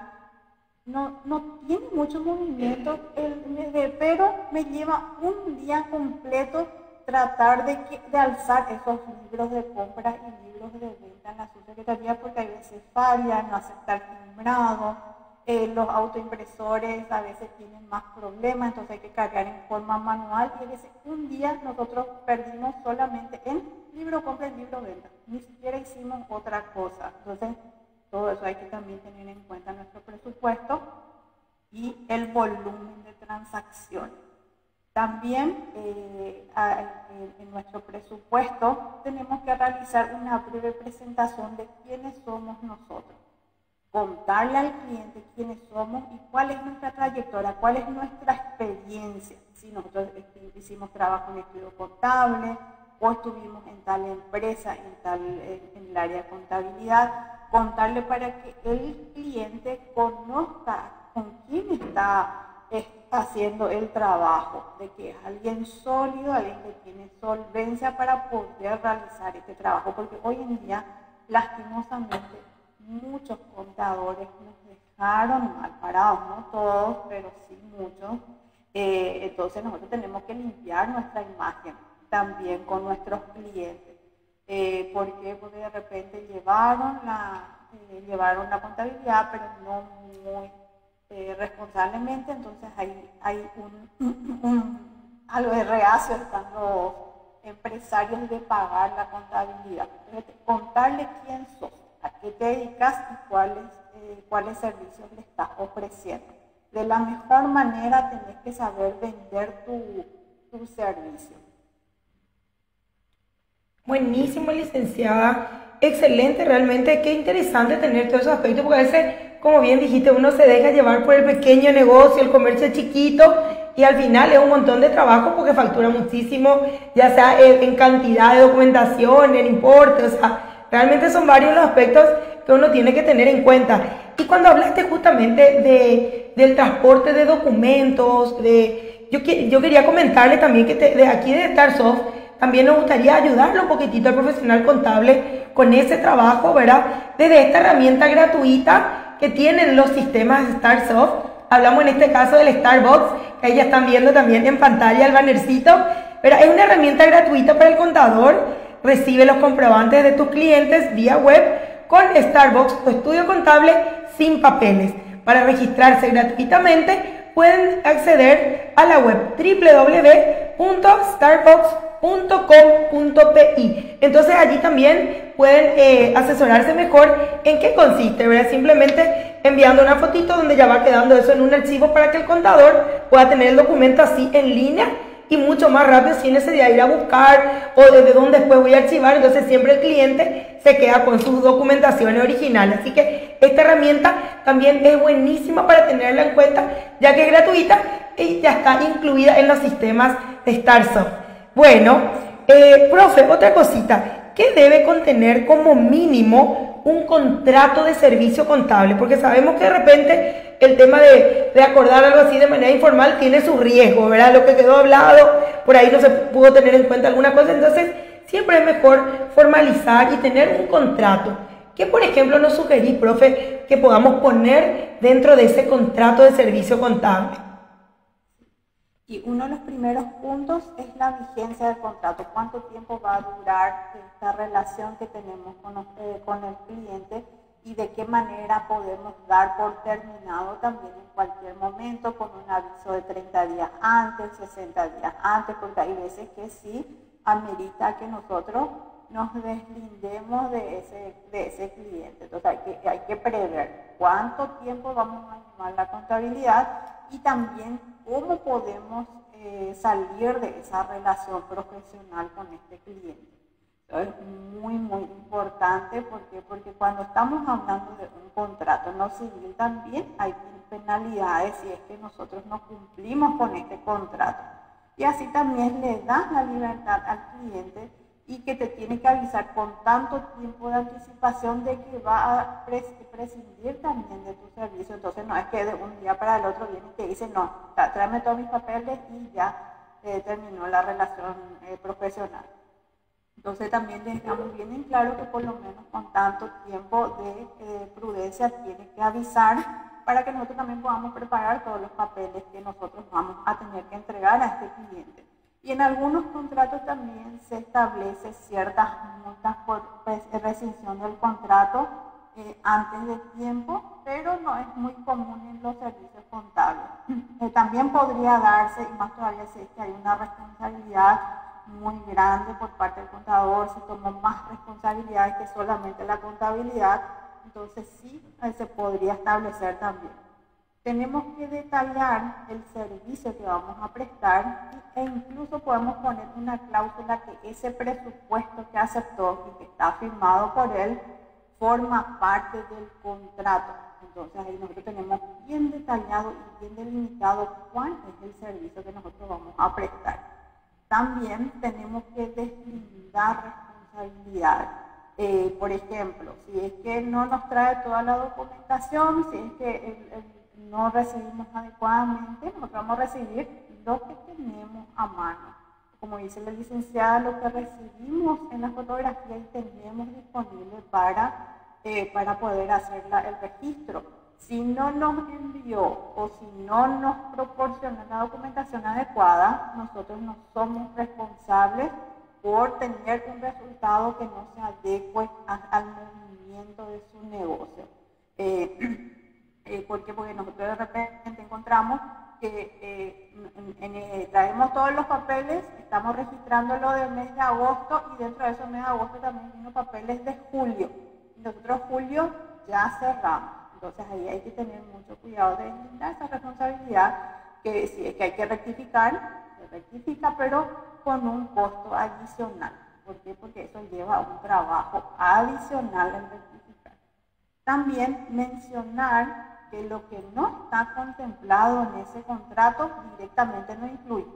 no, no, tiene mucho movimiento, el, pero me lleva un día completo tratar de, de, alzar esos libros de compra y libros de venta en la subsecretaría porque a veces fallan, no aceptar timbrado, eh, los autoimpresores a veces tienen más problemas, entonces hay que cargar en forma manual y a veces un día nosotros perdimos solamente en libro compra y libro venta, ni siquiera hicimos otra cosa. Entonces todo eso hay que también tener en cuenta nuestro presupuesto y el volumen de transacciones. También eh, en nuestro presupuesto tenemos que realizar una breve presentación de quiénes somos nosotros, contarle al cliente quiénes somos y cuál es nuestra trayectoria, cuál es nuestra experiencia. Si nosotros hicimos trabajo en estudio contable o estuvimos en tal empresa, en, tal, en el área de contabilidad, contarle para que el cliente conozca con quién está haciendo el trabajo, de que es alguien sólido, alguien que tiene solvencia para poder realizar este trabajo, porque hoy en día, lastimosamente, muchos contadores nos dejaron mal parados, no todos, pero sí muchos. Eh, entonces nosotros tenemos que limpiar nuestra imagen también con nuestros clientes. Eh. Porque de repente llevaron la, eh, llevaron la contabilidad, pero no muy eh, responsablemente, entonces hay, hay un, algo de reacio están los empresarios de pagar la contabilidad. contarle quién sos, a qué te dedicas y cuáles, eh, cuáles servicios le estás ofreciendo. De la mejor manera tenés que saber vender tu, tu servicio. Buenísimo, licenciada. Excelente, realmente. Qué interesante tener todos esos aspectos, porque a veces, como bien dijiste, uno se deja llevar por el pequeño negocio, el comercio chiquito, y al final es un montón de trabajo porque factura muchísimo, ya sea en cantidad de documentación, en importe, o sea, realmente son varios los aspectos que uno tiene que tener en cuenta. Y cuando hablaste justamente de, del transporte de documentos, de, yo, yo quería comentarle también que de aquí de Starsoft también nos gustaría ayudarle un poquitito al profesional contable con ese trabajo, ¿verdad? Desde esta herramienta gratuita que tienen los sistemas Starsoft. Hablamos en este caso del Starbucks, que ahí ya están viendo también en pantalla el bannercito. Pero es una herramienta gratuita para el contador. Recibe los comprobantes de tus clientes vía web con Starbucks, tu estudio contable sin papeles. Para registrarse gratuitamente pueden acceder a la web www.starbucks.com.pi. Entonces allí también pueden eh, asesorarse mejor en qué consiste, ¿verdad? Simplemente enviando una fotito donde ya va quedando eso en un archivo para que el contador pueda tener el documento así en línea y mucho más rápido sin necesidad de ir a buscar o desde dónde después voy a archivar. Entonces siempre el cliente se queda con sus documentaciones originales. Así que esta herramienta también es buenísima para tenerla en cuenta ya que es gratuita y ya está incluida en los sistemas de StarSoft. Bueno, eh, profe, otra cosita. ¿Qué debe contener como mínimo un contrato de servicio contable? Porque sabemos que de repente el tema de, acordar algo así de manera informal tiene su riesgo, ¿verdad? Lo que quedó hablado, por ahí no se pudo tener en cuenta alguna cosa, entonces siempre es mejor formalizar y tener un contrato. ¿Qué, por ejemplo, nos sugerí, profe, que podamos poner dentro de ese contrato de servicio contable? Y uno de los primeros puntos es la vigencia del contrato. ¿Cuánto tiempo va a durar esta relación que tenemos con, eh, con el cliente? y de qué manera podemos dar por terminado también en cualquier momento con un aviso de 30 días antes, 60 días antes, porque hay veces que sí amerita que nosotros nos deslindemos de ese, de ese cliente. Entonces hay que, hay que prever cuánto tiempo vamos a tomar la contabilidad y también cómo podemos eh, salir de esa relación profesional con este cliente es muy, muy importante porque, porque cuando estamos hablando de un contrato no civil también hay penalidades si es que nosotros no cumplimos con este contrato. Y así también le das la libertad al cliente y que te tiene que avisar con tanto tiempo de anticipación de que va a prescindir también de tu servicio. Entonces no es que de un día para el otro viene y te dice, no, tráeme todos mis papeles y ya eh, terminó la relación eh, profesional. Entonces también dejamos bien en claro que por lo menos con tanto tiempo de eh, prudencia tiene que avisar para que nosotros también podamos preparar todos los papeles que nosotros vamos a tener que entregar a este cliente. Y en algunos contratos también se establece ciertas multas por rescisión del contrato eh, antes de tiempo, pero no es muy común en los servicios contables. Eh, también podría darse, y más todavía si es que hay una responsabilidad muy grande por parte del contador, se tomó más responsabilidades que solamente la contabilidad, entonces sí se podría establecer también. Tenemos que detallar el servicio que vamos a prestar e incluso podemos poner una cláusula que ese presupuesto que aceptó y que está firmado por él forma parte del contrato. Entonces ahí nosotros tenemos bien detallado y bien delimitado cuál es el servicio que nosotros vamos a prestar también tenemos que deslindar responsabilidad. Eh, por ejemplo, si es que no nos trae toda la documentación, si es que no recibimos adecuadamente, nosotros vamos a recibir lo que tenemos a mano. Como dice la licenciada, lo que recibimos en la fotografía y tenemos disponible para, eh, para poder hacer el registro. Si no nos envió o si no nos proporciona la documentación adecuada, nosotros no somos responsables por tener un resultado que no se adecue al movimiento de su negocio. Eh, eh. Porque nosotros de repente encontramos que eh, traemos todos los papeles, estamos registrando lo del mes de agosto y dentro de ese mes de agosto también vino papeles de julio. Nosotros julio ya cerramos. Entonces ahí hay que tener mucho cuidado de deslindar esa responsabilidad, que si es que hay que rectificar, se rectifica, pero con un costo adicional, ¿Por qué? Porque eso lleva un trabajo adicional en rectificar. También mencionar que lo que no está contemplado en ese contrato directamente no incluye.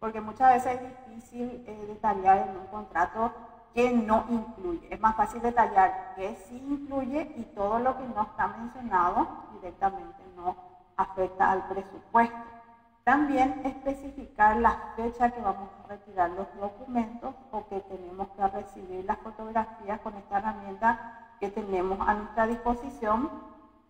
Porque muchas veces es difícil eh, detallar en un contrato que no incluye. Es más fácil detallar que sí incluye y todo lo que no está mencionado directamente no afecta al presupuesto. También especificar la fecha que vamos a retirar los documentos o que tenemos que recibir las fotografías con esta herramienta que tenemos a nuestra disposición.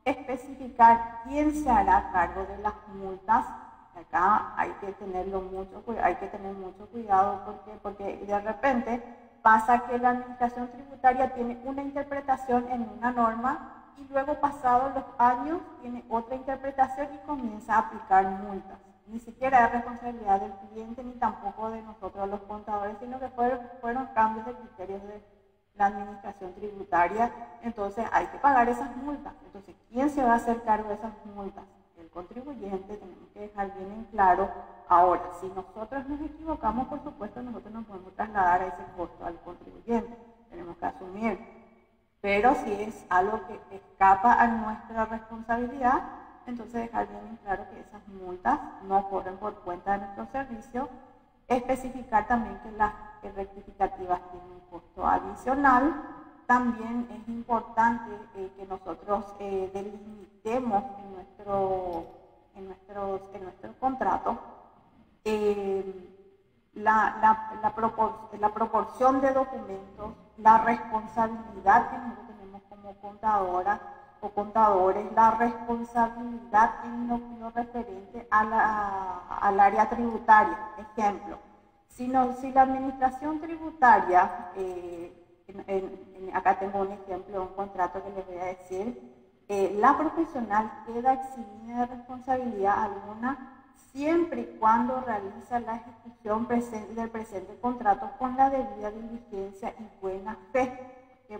Especificar quién se hará cargo de las multas. Acá hay que tenerlo mucho, hay que tener mucho cuidado porque, porque de repente pasa que la administración tributaria tiene una interpretación en una norma y luego pasados los años tiene otra interpretación y comienza a aplicar multas. Ni siquiera es responsabilidad del cliente ni tampoco de nosotros los contadores, sino que fueron, fueron cambios de criterios de la administración tributaria. Entonces hay que pagar esas multas. Entonces, ¿quién se va a hacer cargo de esas multas? El contribuyente, tenemos que dejar bien en claro Ahora, si nosotros nos equivocamos, por supuesto, nosotros no podemos trasladar ese costo al contribuyente, tenemos que asumir. Pero si es algo que escapa a nuestra responsabilidad, entonces dejar bien claro que esas multas no corren por cuenta de nuestro servicio. Especificar también que las rectificativas tienen un costo adicional. También es importante eh, que nosotros eh, delimitemos en nuestro, en nuestros, en nuestro contrato eh, la, la, la, proporción de documentos, la responsabilidad que nosotros tenemos como contadora o contadores, la responsabilidad en lo, referente a la, al área tributaria. Ejemplo, si, no, si la administración tributaria, eh, acá tengo un ejemplo, un contrato que les voy a decir, eh, la profesional queda eximida de responsabilidad alguna siempre y cuando realiza la ejecución del presente contrato con la debida diligencia y buena fe,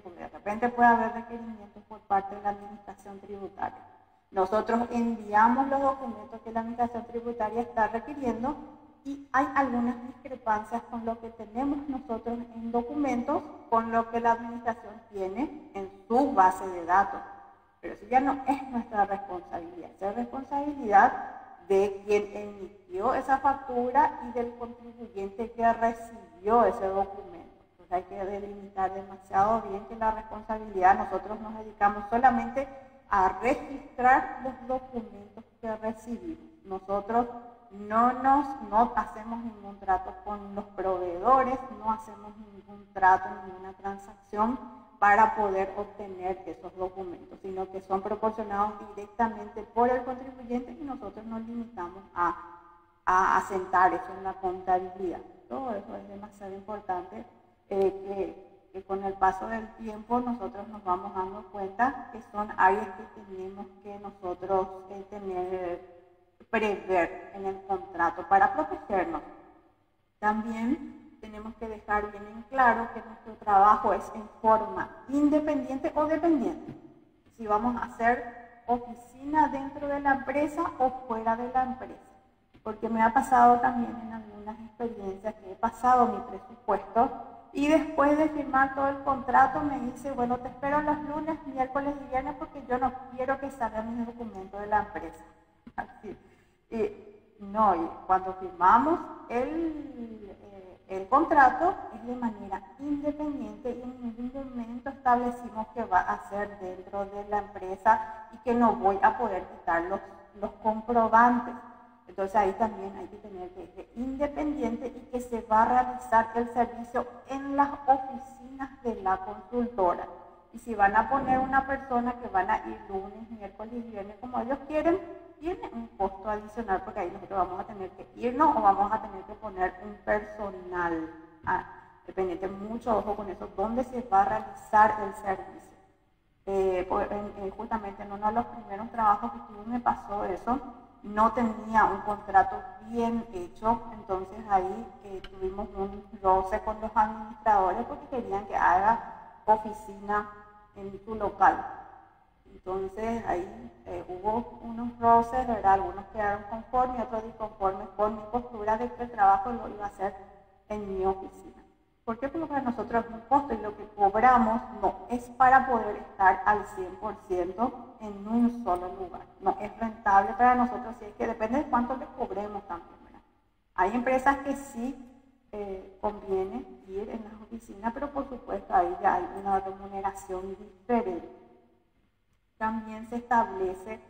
porque de repente puede haber requerimientos por parte de la administración tributaria. Nosotros enviamos los documentos que la administración tributaria está requiriendo y hay algunas discrepancias con lo que tenemos nosotros en documentos, con lo que la administración tiene en su base de datos. Pero eso ya no es nuestra responsabilidad, es responsabilidad de quien emitió esa factura y del contribuyente que recibió ese documento. Entonces hay que delimitar demasiado bien que la responsabilidad, nosotros nos dedicamos solamente a registrar los documentos que recibimos. Nosotros no nos no hacemos ningún trato con los proveedores, no hacemos ningún trato, ninguna transacción para poder obtener esos documentos, sino que son proporcionados directamente por el contribuyente y nosotros nos limitamos a, a asentar eso en la contabilidad. Todo eso es demasiado importante eh, que, con el paso del tiempo nosotros nos vamos dando cuenta que son áreas que tenemos que nosotros eh, tener, prever en el contrato para protegernos. También tenemos que dejar bien en claro que nuestro trabajo es en forma independiente o dependiente. Si vamos a hacer oficina dentro de la empresa o fuera de la empresa. Porque me ha pasado también en algunas experiencias que he pasado mi presupuesto y después de firmar todo el contrato me dice, bueno, te espero los lunes, miércoles y viernes porque yo no quiero que salga mi documento de la empresa. Así. Y, no, cuando firmamos el, el contrato es de manera independiente y en ningún momento establecimos que va a ser dentro de la empresa y que no voy a poder quitar los, los comprobantes. Entonces ahí también hay que tener que ser independiente y que se va a realizar el servicio en las oficinas de la consultora. Y si van a poner una persona que van a ir lunes, miércoles y viernes como ellos quieren, tiene un costo adicional porque ahí nosotros vamos a tener que irnos o vamos a tener que poner un personal ah, dependiente, mucho ojo con eso, dónde se va a realizar el servicio. Eh, justamente en uno de los primeros trabajos que tuve me pasó eso, no tenía un contrato bien hecho, entonces ahí eh, tuvimos un roce con los administradores porque querían que haga oficina en su local. Entonces ahí eh, hubo unos roces, ¿verdad? Algunos quedaron conformes, otros disconformes con mi postura de que el trabajo lo iba a hacer en mi oficina. ¿Por qué? Porque para nosotros es un costo y lo que cobramos no es para poder estar al 100% en un solo lugar. No es rentable para nosotros, si es que depende de cuánto le cobremos también. Hay empresas que sí eh, conviene ir en las oficinas, pero por supuesto ahí ya hay una remuneración diferente. También se establece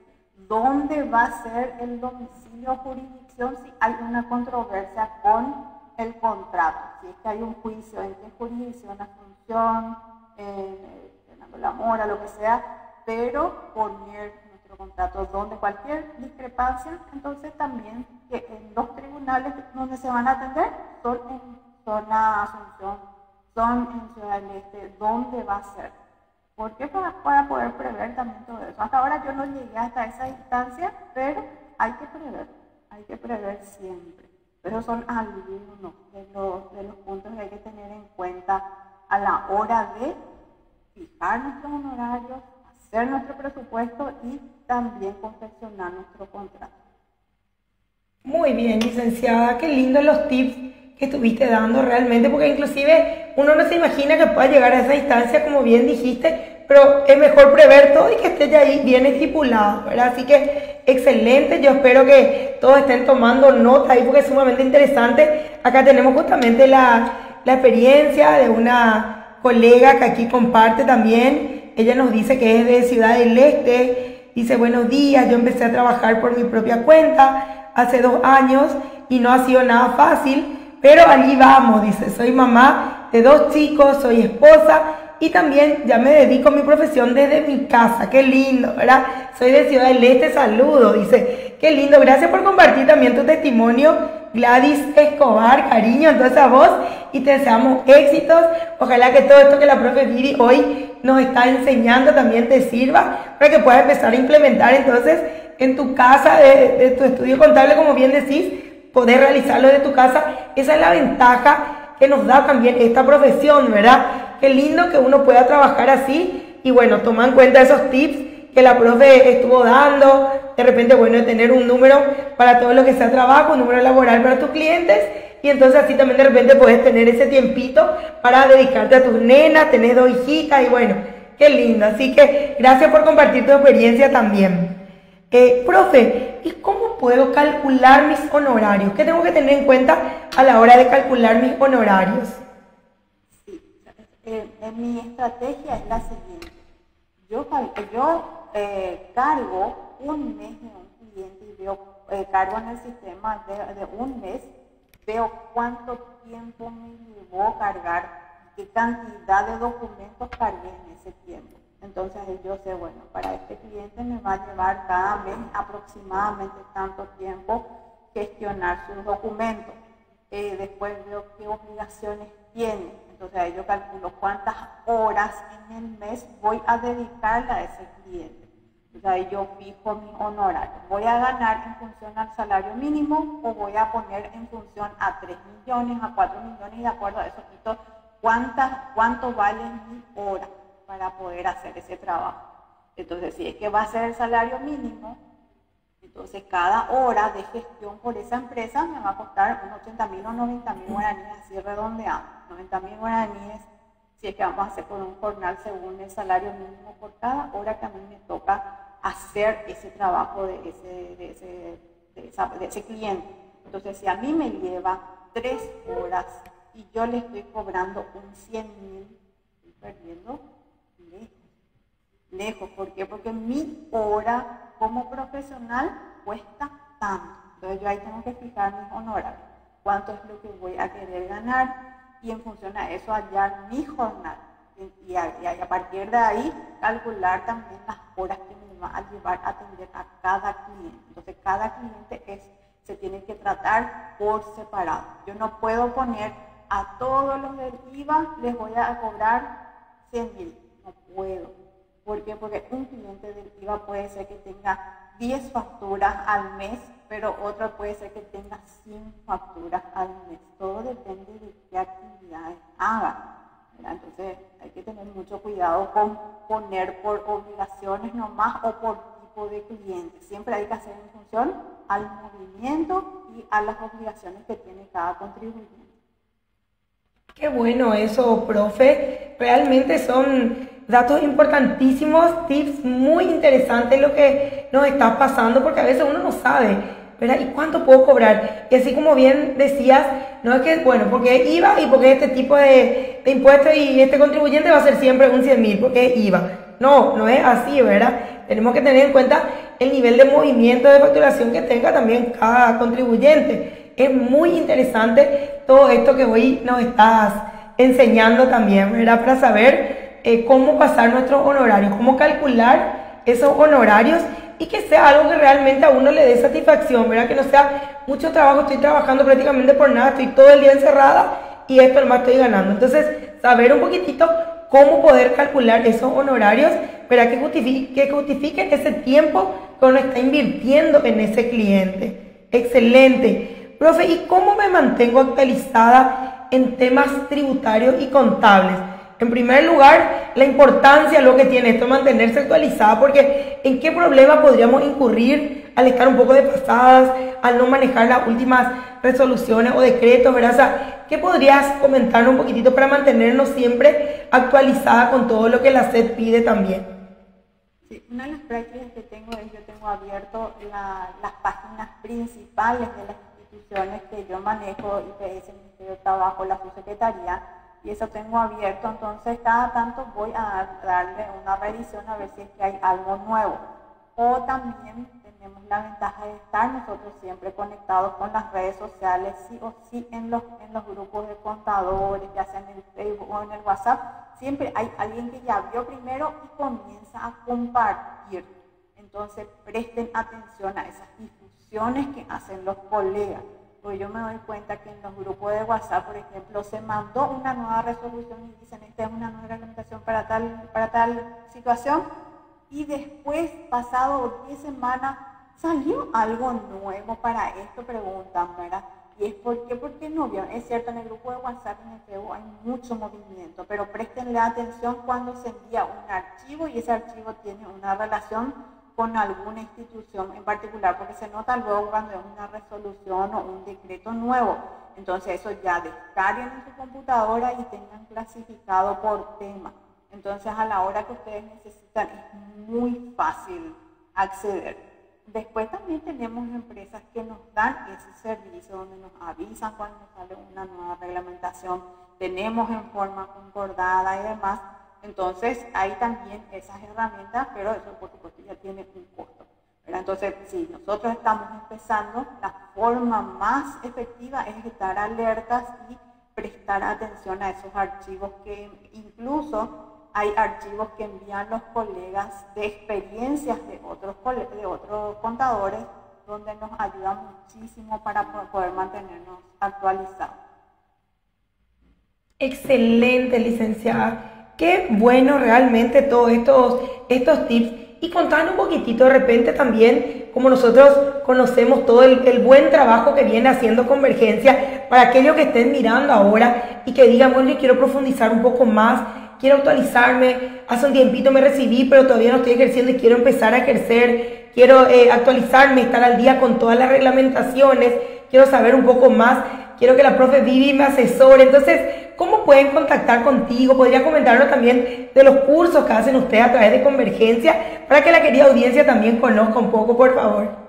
dónde va a ser el domicilio jurisdicción si hay una controversia con el contrato, si es que hay un juicio en qué jurisdicción, Asunción, Fernando La Mora, lo que sea, pero poner nuestro contrato donde cualquier discrepancia, entonces también que en los tribunales donde se van a atender son en zona Asunción, son en Ciudad del Este, ¿dónde va a ser? ¿Por qué? Para, para poder prever también todo eso. Hasta ahora yo no llegué hasta esa instancia, pero hay que prever, hay que prever siempre. Pero son algunos de los, de los puntos que hay que tener en cuenta a la hora de fijar nuestros honorarios, hacer nuestro presupuesto y también confeccionar nuestro contrato. Muy bien, licenciada, qué lindo los tips estuviste dando realmente, porque inclusive uno no se imagina que pueda llegar a esa instancia, como bien dijiste, pero es mejor prever todo y que esté ya ahí bien estipulado, ¿verdad? Así que excelente, yo espero que todos estén tomando nota ahí porque es sumamente interesante. Acá tenemos justamente la, la experiencia de una colega que aquí comparte también, ella nos dice que es de Ciudad del Este, dice buenos días, yo empecé a trabajar por mi propia cuenta, hace dos años y no ha sido nada fácil, pero allí vamos, dice, soy mamá de dos chicos, soy esposa y también ya me dedico a mi profesión desde mi casa, qué lindo, ¿verdad? Soy de Ciudad del Este, saludo, dice, qué lindo, gracias por compartir también tu testimonio, Gladys Escobar, cariño entonces a vos y te deseamos éxitos, ojalá que todo esto que la profe Viri hoy nos está enseñando también te sirva para que puedas empezar a implementar entonces en tu casa, de, tu estudio contable, como bien decís, poder realizarlo de tu casa. Esa es la ventaja que nos da también esta profesión, ¿verdad? Qué lindo que uno pueda trabajar así y bueno, toma en cuenta esos tips que la profe estuvo dando, de repente, bueno, tener un número para todo lo que sea trabajo, un número laboral para tus clientes y entonces así también de repente puedes tener ese tiempito para dedicarte a tus nenas, tener dos hijitas y bueno, qué lindo. Así que gracias por compartir tu experiencia también. Eh, profe, ¿y cómo puedo calcular mis honorarios? ¿Qué tengo que tener en cuenta a la hora de calcular mis honorarios? Sí, eh, mi estrategia es la siguiente. Yo, yo eh, cargo un mes de un cliente y veo, eh, cargo en el sistema de, un mes, veo cuánto tiempo me llevó cargar, qué cantidad de documentos cargué en ese tiempo. Entonces yo sé, bueno, para este cliente me va a llevar cada mes aproximadamente tanto tiempo gestionar sus documentos. Eh, después veo qué obligaciones tiene. Entonces yo calculo cuántas horas en el mes voy a dedicarle a ese cliente. Entonces ahí yo fijo mi honorario. ¿Voy a ganar en función al salario mínimo o voy a poner en función a 3 millones, a 4 millones y de acuerdo a eso quito cuánto vale mi hora? Para poder hacer ese trabajo. Entonces, si es que va a ser el salario mínimo, entonces cada hora de gestión por esa empresa me va a costar unos 80 mil o 90 mil guaraníes, así redondeado. 90 mil guaraníes, si es que vamos a hacer con un jornal según el salario mínimo por cada hora que a mí me toca hacer ese trabajo de ese, de ese, de ese cliente. Entonces, si a mí me lleva tres horas y yo le estoy cobrando un 100 mil, estoy perdiendo lejos. ¿Por qué? Porque mi hora como profesional cuesta tanto. Entonces yo ahí tengo que fijar mis honorarios. Cuánto es lo que voy a querer ganar y en función a eso hallar mi jornada. Y a, partir de ahí calcular también las horas que me va a llevar a atender a cada cliente. Entonces cada cliente es, se tiene que tratar por separado. Yo no puedo poner a todos los del IVA, les voy a cobrar 100 mil. No puedo ¿Por qué? Porque un cliente del IVA puede ser que tenga 10 facturas al mes, pero otro puede ser que tenga 100 facturas al mes. Todo depende de qué actividades haga. Entonces hay que tener mucho cuidado con poner por obligaciones nomás o por tipo de cliente. Siempre hay que hacer en función al movimiento y a las obligaciones que tiene cada contribuyente. Qué bueno eso, profe. Realmente son datos importantísimos, tips muy interesantes lo que nos está pasando, porque a veces uno no sabe, ¿verdad? ¿Y cuánto puedo cobrar? Y así como bien decías, no es que, bueno, porque IVA y porque este tipo de, de impuestos y este contribuyente va a ser siempre un 100 mil, porque es IVA. No, no es así, ¿verdad? Tenemos que tener en cuenta el nivel de movimiento de facturación que tenga también cada contribuyente. Es muy interesante todo esto que hoy nos estás enseñando también, ¿verdad? Para saber eh, cómo pasar nuestros honorarios, cómo calcular esos honorarios y que sea algo que realmente a uno le dé satisfacción, ¿verdad? Que no sea mucho trabajo, estoy trabajando prácticamente por nada, estoy todo el día encerrada y esto más estoy ganando. Entonces, saber un poquitito cómo poder calcular esos honorarios para que justifique, que justifique ese tiempo que uno está invirtiendo en ese cliente. Excelente. Profe, ¿y cómo me mantengo actualizada en temas tributarios y contables? En primer lugar, la importancia, lo que tiene esto, mantenerse actualizada, porque ¿en qué problema podríamos incurrir al estar un poco desfasadas, al no manejar las últimas resoluciones o decretos, ¿verdad? ¿Qué podrías comentar un poquitito para mantenernos siempre actualizada con todo lo que la SED pide también? Sí, una de las prácticas que tengo es yo tengo abierto las páginas principales de las instituciones que yo manejo, IPS, Ministerio de Trabajo, la Subsecretaría, y eso tengo abierto, entonces cada tanto voy a darle una revisión a ver si es que hay algo nuevo. O también tenemos la ventaja de estar nosotros siempre conectados con las redes sociales, sí o sí en los, en los grupos de contadores, ya sea en el Facebook o en el WhatsApp, siempre hay alguien que ya vio primero y comienza a compartir. Entonces presten atención a esas difusiones que hacen los colegas. Pues yo me doy cuenta que en los grupos de WhatsApp, por ejemplo, se mandó una nueva resolución y dicen, esta es una nueva reglamentación para tal, para tal situación, y después, pasado 10 semanas, ¿Salió algo nuevo para esto? Preguntan, ¿verdad? Y es porque, porque no vieron. Es cierto, en el grupo de WhatsApp en el Facebook hay mucho movimiento, pero préstenle atención cuando se envía un archivo y ese archivo tiene una relación con alguna institución en particular, porque se nota luego cuando es una resolución o un decreto nuevo. Entonces eso ya descarguen en su computadora y tengan clasificado por tema. Entonces a la hora que ustedes necesitan es muy fácil acceder. Después también tenemos empresas que nos dan ese servicio donde nos avisan cuando sale una nueva reglamentación, tenemos en forma concordada y demás. Entonces hay también esas herramientas, pero eso por supuesto ya tiene un costo. Entonces, si nosotros estamos empezando, la forma más efectiva es estar alertas y prestar atención a esos archivos que incluso hay archivos que envían los colegas de experiencias de otros, de otros contadores donde nos ayuda muchísimo para poder mantenernos actualizados. Excelente, licenciada. Qué bueno realmente todos estos, estos tips. Y contanos un poquitito de repente también, como nosotros conocemos todo el, buen trabajo que viene haciendo Convergencia, para aquellos que estén mirando ahora y que digan, bueno, quiero profundizar un poco más quiero actualizarme, hace un tiempito me recibí, pero todavía no estoy ejerciendo y quiero empezar a ejercer, quiero eh, actualizarme, estar al día con todas las reglamentaciones, quiero saber un poco más, quiero que la profe Vivi me asesore. Entonces, ¿cómo pueden contactar contigo? Podría comentarlo también de los cursos que hacen ustedes a través de Convergencia, para que la querida audiencia también conozca un poco, por favor.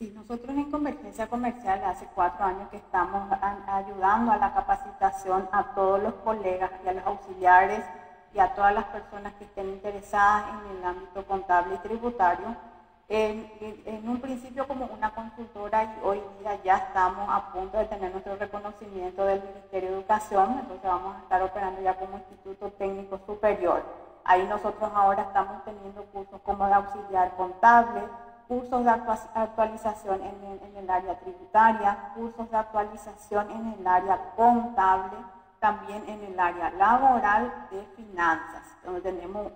Nosotros en Convergencia Comercial hace cuatro años que estamos ayudando a la capacitación a todos los colegas y a los auxiliares y a todas las personas que estén interesadas en el ámbito contable y tributario. En, un principio como una consultora y hoy día ya estamos a punto de tener nuestro reconocimiento del Ministerio de Educación, entonces vamos a estar operando ya como Instituto Técnico Superior. Ahí nosotros ahora estamos teniendo cursos como de auxiliar contable, cursos de actualización en el, área tributaria, cursos de actualización en el área contable, también en el área laboral de finanzas, donde tenemos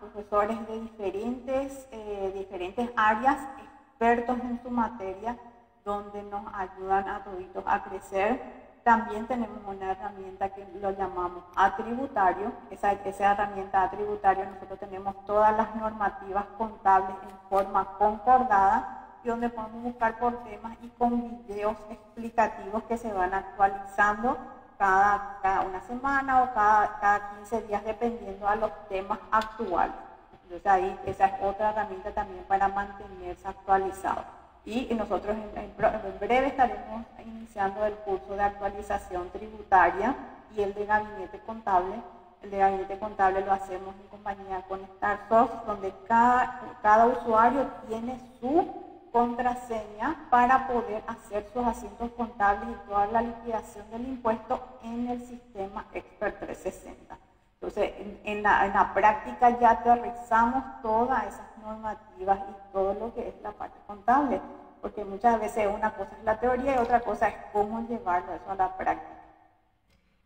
profesores de diferentes, eh, diferentes áreas, expertos en su materia, donde nos ayudan a toditos a crecer también tenemos una herramienta que lo llamamos atributario. Esa, esa herramienta atributario nosotros tenemos todas las normativas contables en forma concordada y donde podemos buscar por temas y con videos explicativos que se van actualizando cada, cada una semana o cada, cada 15 días dependiendo a los temas actuales. Entonces ahí esa es otra herramienta también para mantenerse actualizado. Y nosotros en, breve estaremos iniciando el curso de actualización tributaria y el de gabinete contable. El de gabinete contable lo hacemos en compañía con StarSoft, donde cada, cada usuario tiene su contraseña para poder hacer sus asientos contables y toda la liquidación del impuesto en el sistema Expert 360. Entonces, en, la, práctica ya aterrizamos todas esas normativas y todo lo que es la parte contable, porque muchas veces una cosa es la teoría y otra cosa es cómo llevarlo eso a la práctica.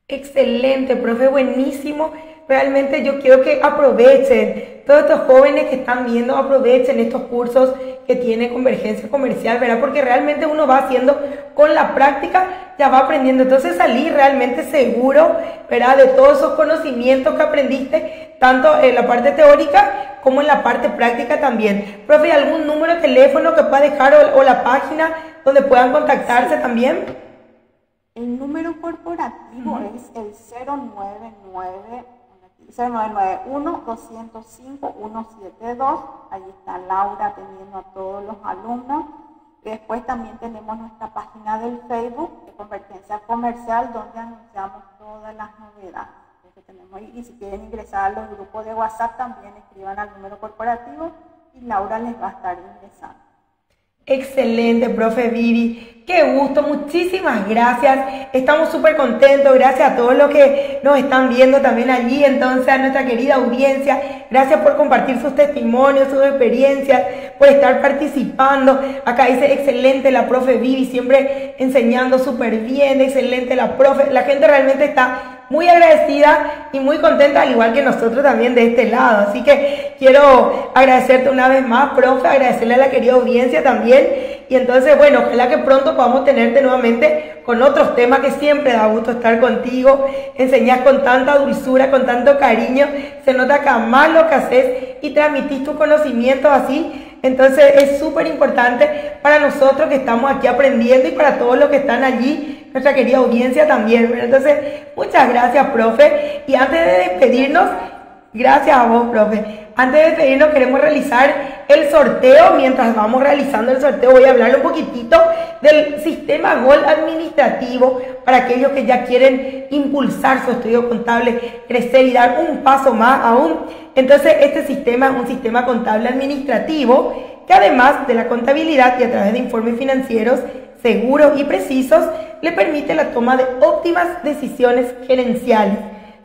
Excelente, profe, buenísimo. Realmente yo quiero que aprovechen, todos estos jóvenes que están viendo, aprovechen estos cursos que tiene Convergencia Comercial, ¿verdad? Porque realmente uno va haciendo con la práctica, ya va aprendiendo. Entonces salir realmente seguro, ¿verdad? De todos esos conocimientos que aprendiste, tanto en la parte teórica como en la parte práctica también. Profe, ¿algún número de teléfono que pueda dejar o, la página donde puedan contactarse también? El número corporativo es el 099 091-205-172. Ahí está Laura atendiendo a todos los alumnos. Después también tenemos nuestra página del Facebook de Convergencia Comercial donde anunciamos todas las novedades que tenemos. Y si quieren ingresar a los grupos de WhatsApp también escriban al número corporativo y Laura les va a estar ingresando. Excelente, profe Vivi. Qué gusto, muchísimas gracias. Estamos súper contentos. Gracias a todos los que nos están viendo también allí. Entonces, a nuestra querida audiencia, gracias por compartir sus testimonios, sus experiencias, por estar participando. Acá dice excelente la profe Vivi, siempre enseñando súper bien. Excelente la profe. La gente realmente está muy agradecida y muy contenta, al igual que nosotros también de este lado. Así que quiero agradecerte una vez más, profe, agradecerle a la querida audiencia también. Y entonces, bueno, ojalá que pronto podamos tenerte nuevamente con otros temas que siempre da gusto estar contigo. Enseñas con tanta dulzura, con tanto cariño. Se nota que amás lo que haces y transmitís tus conocimientos así entonces es súper importante para nosotros que estamos aquí aprendiendo y para todos los que están allí, nuestra querida audiencia también. Entonces, muchas gracias, profe. Y antes de despedirnos, gracias a vos, profe. Antes de despedirnos, queremos realizar el sorteo. Mientras vamos realizando el sorteo, voy a hablar un poquitito del sistema GOL administrativo para aquellos que ya quieren impulsar su estudio contable, crecer y dar un paso más aún. Entonces, este sistema es un sistema contable administrativo que además de la contabilidad y a través de informes financieros seguros y precisos, le permite la toma de óptimas decisiones gerenciales.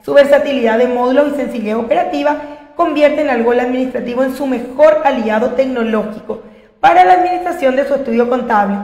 Su versatilidad de módulos y sencillez operativa convierten al gol administrativo en su mejor aliado tecnológico para la administración de su estudio contable.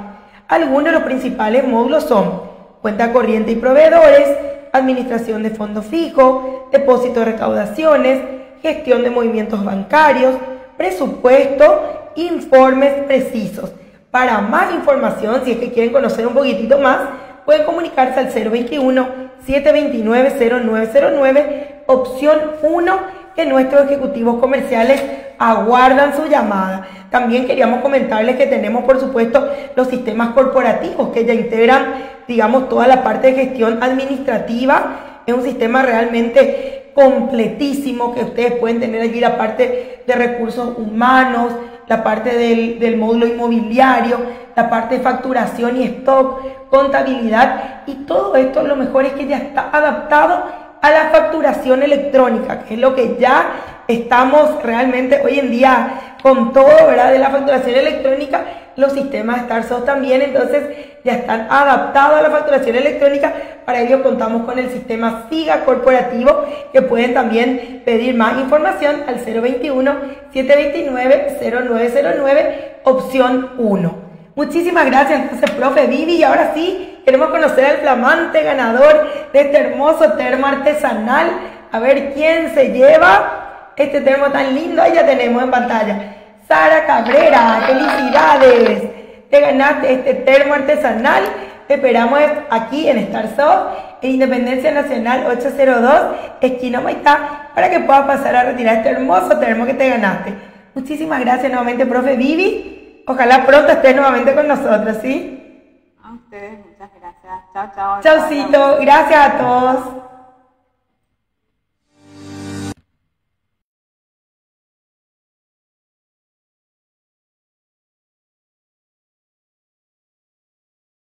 Algunos de los principales módulos son cuenta corriente y proveedores, administración de fondos fijos, depósito de recaudaciones, gestión de movimientos bancarios, presupuesto, informes precisos. Para más información, si es que quieren conocer un poquitito más, pueden comunicarse al 021-729-0909, opción 1, que nuestros ejecutivos comerciales aguardan su llamada. También queríamos comentarles que tenemos, por supuesto, los sistemas corporativos que ya integran, digamos, toda la parte de gestión administrativa. Es un sistema realmente completísimo que ustedes pueden tener allí la parte de recursos humanos, la parte del, módulo inmobiliario, la parte de facturación y stock, contabilidad y todo esto lo mejor es que ya está adaptado a la facturación electrónica, que es lo que ya estamos realmente hoy en día con todo, ¿verdad? De la facturación electrónica, los sistemas StarSoft también, entonces ya están adaptados a la facturación electrónica. Para ello contamos con el sistema SIGA corporativo, que pueden también pedir más información al 021-729-0909, opción 1. Muchísimas gracias, entonces, profe Vivi. Y ahora sí, queremos conocer al flamante ganador de este hermoso termo artesanal. A ver quién se lleva este termo tan lindo. Ahí ya tenemos en pantalla. Sara Cabrera, felicidades. Te ganaste este termo artesanal. Te esperamos aquí en StarSoft, en Independencia Nacional 802, esquina Maitá, para que puedas pasar a retirar este hermoso termo que te ganaste. Muchísimas gracias nuevamente, profe Vivi. Ojalá pronto estés nuevamente con nosotros, ¿sí? A ustedes, muchas gracias. Chao, chao. Chaucito, gracias a todos.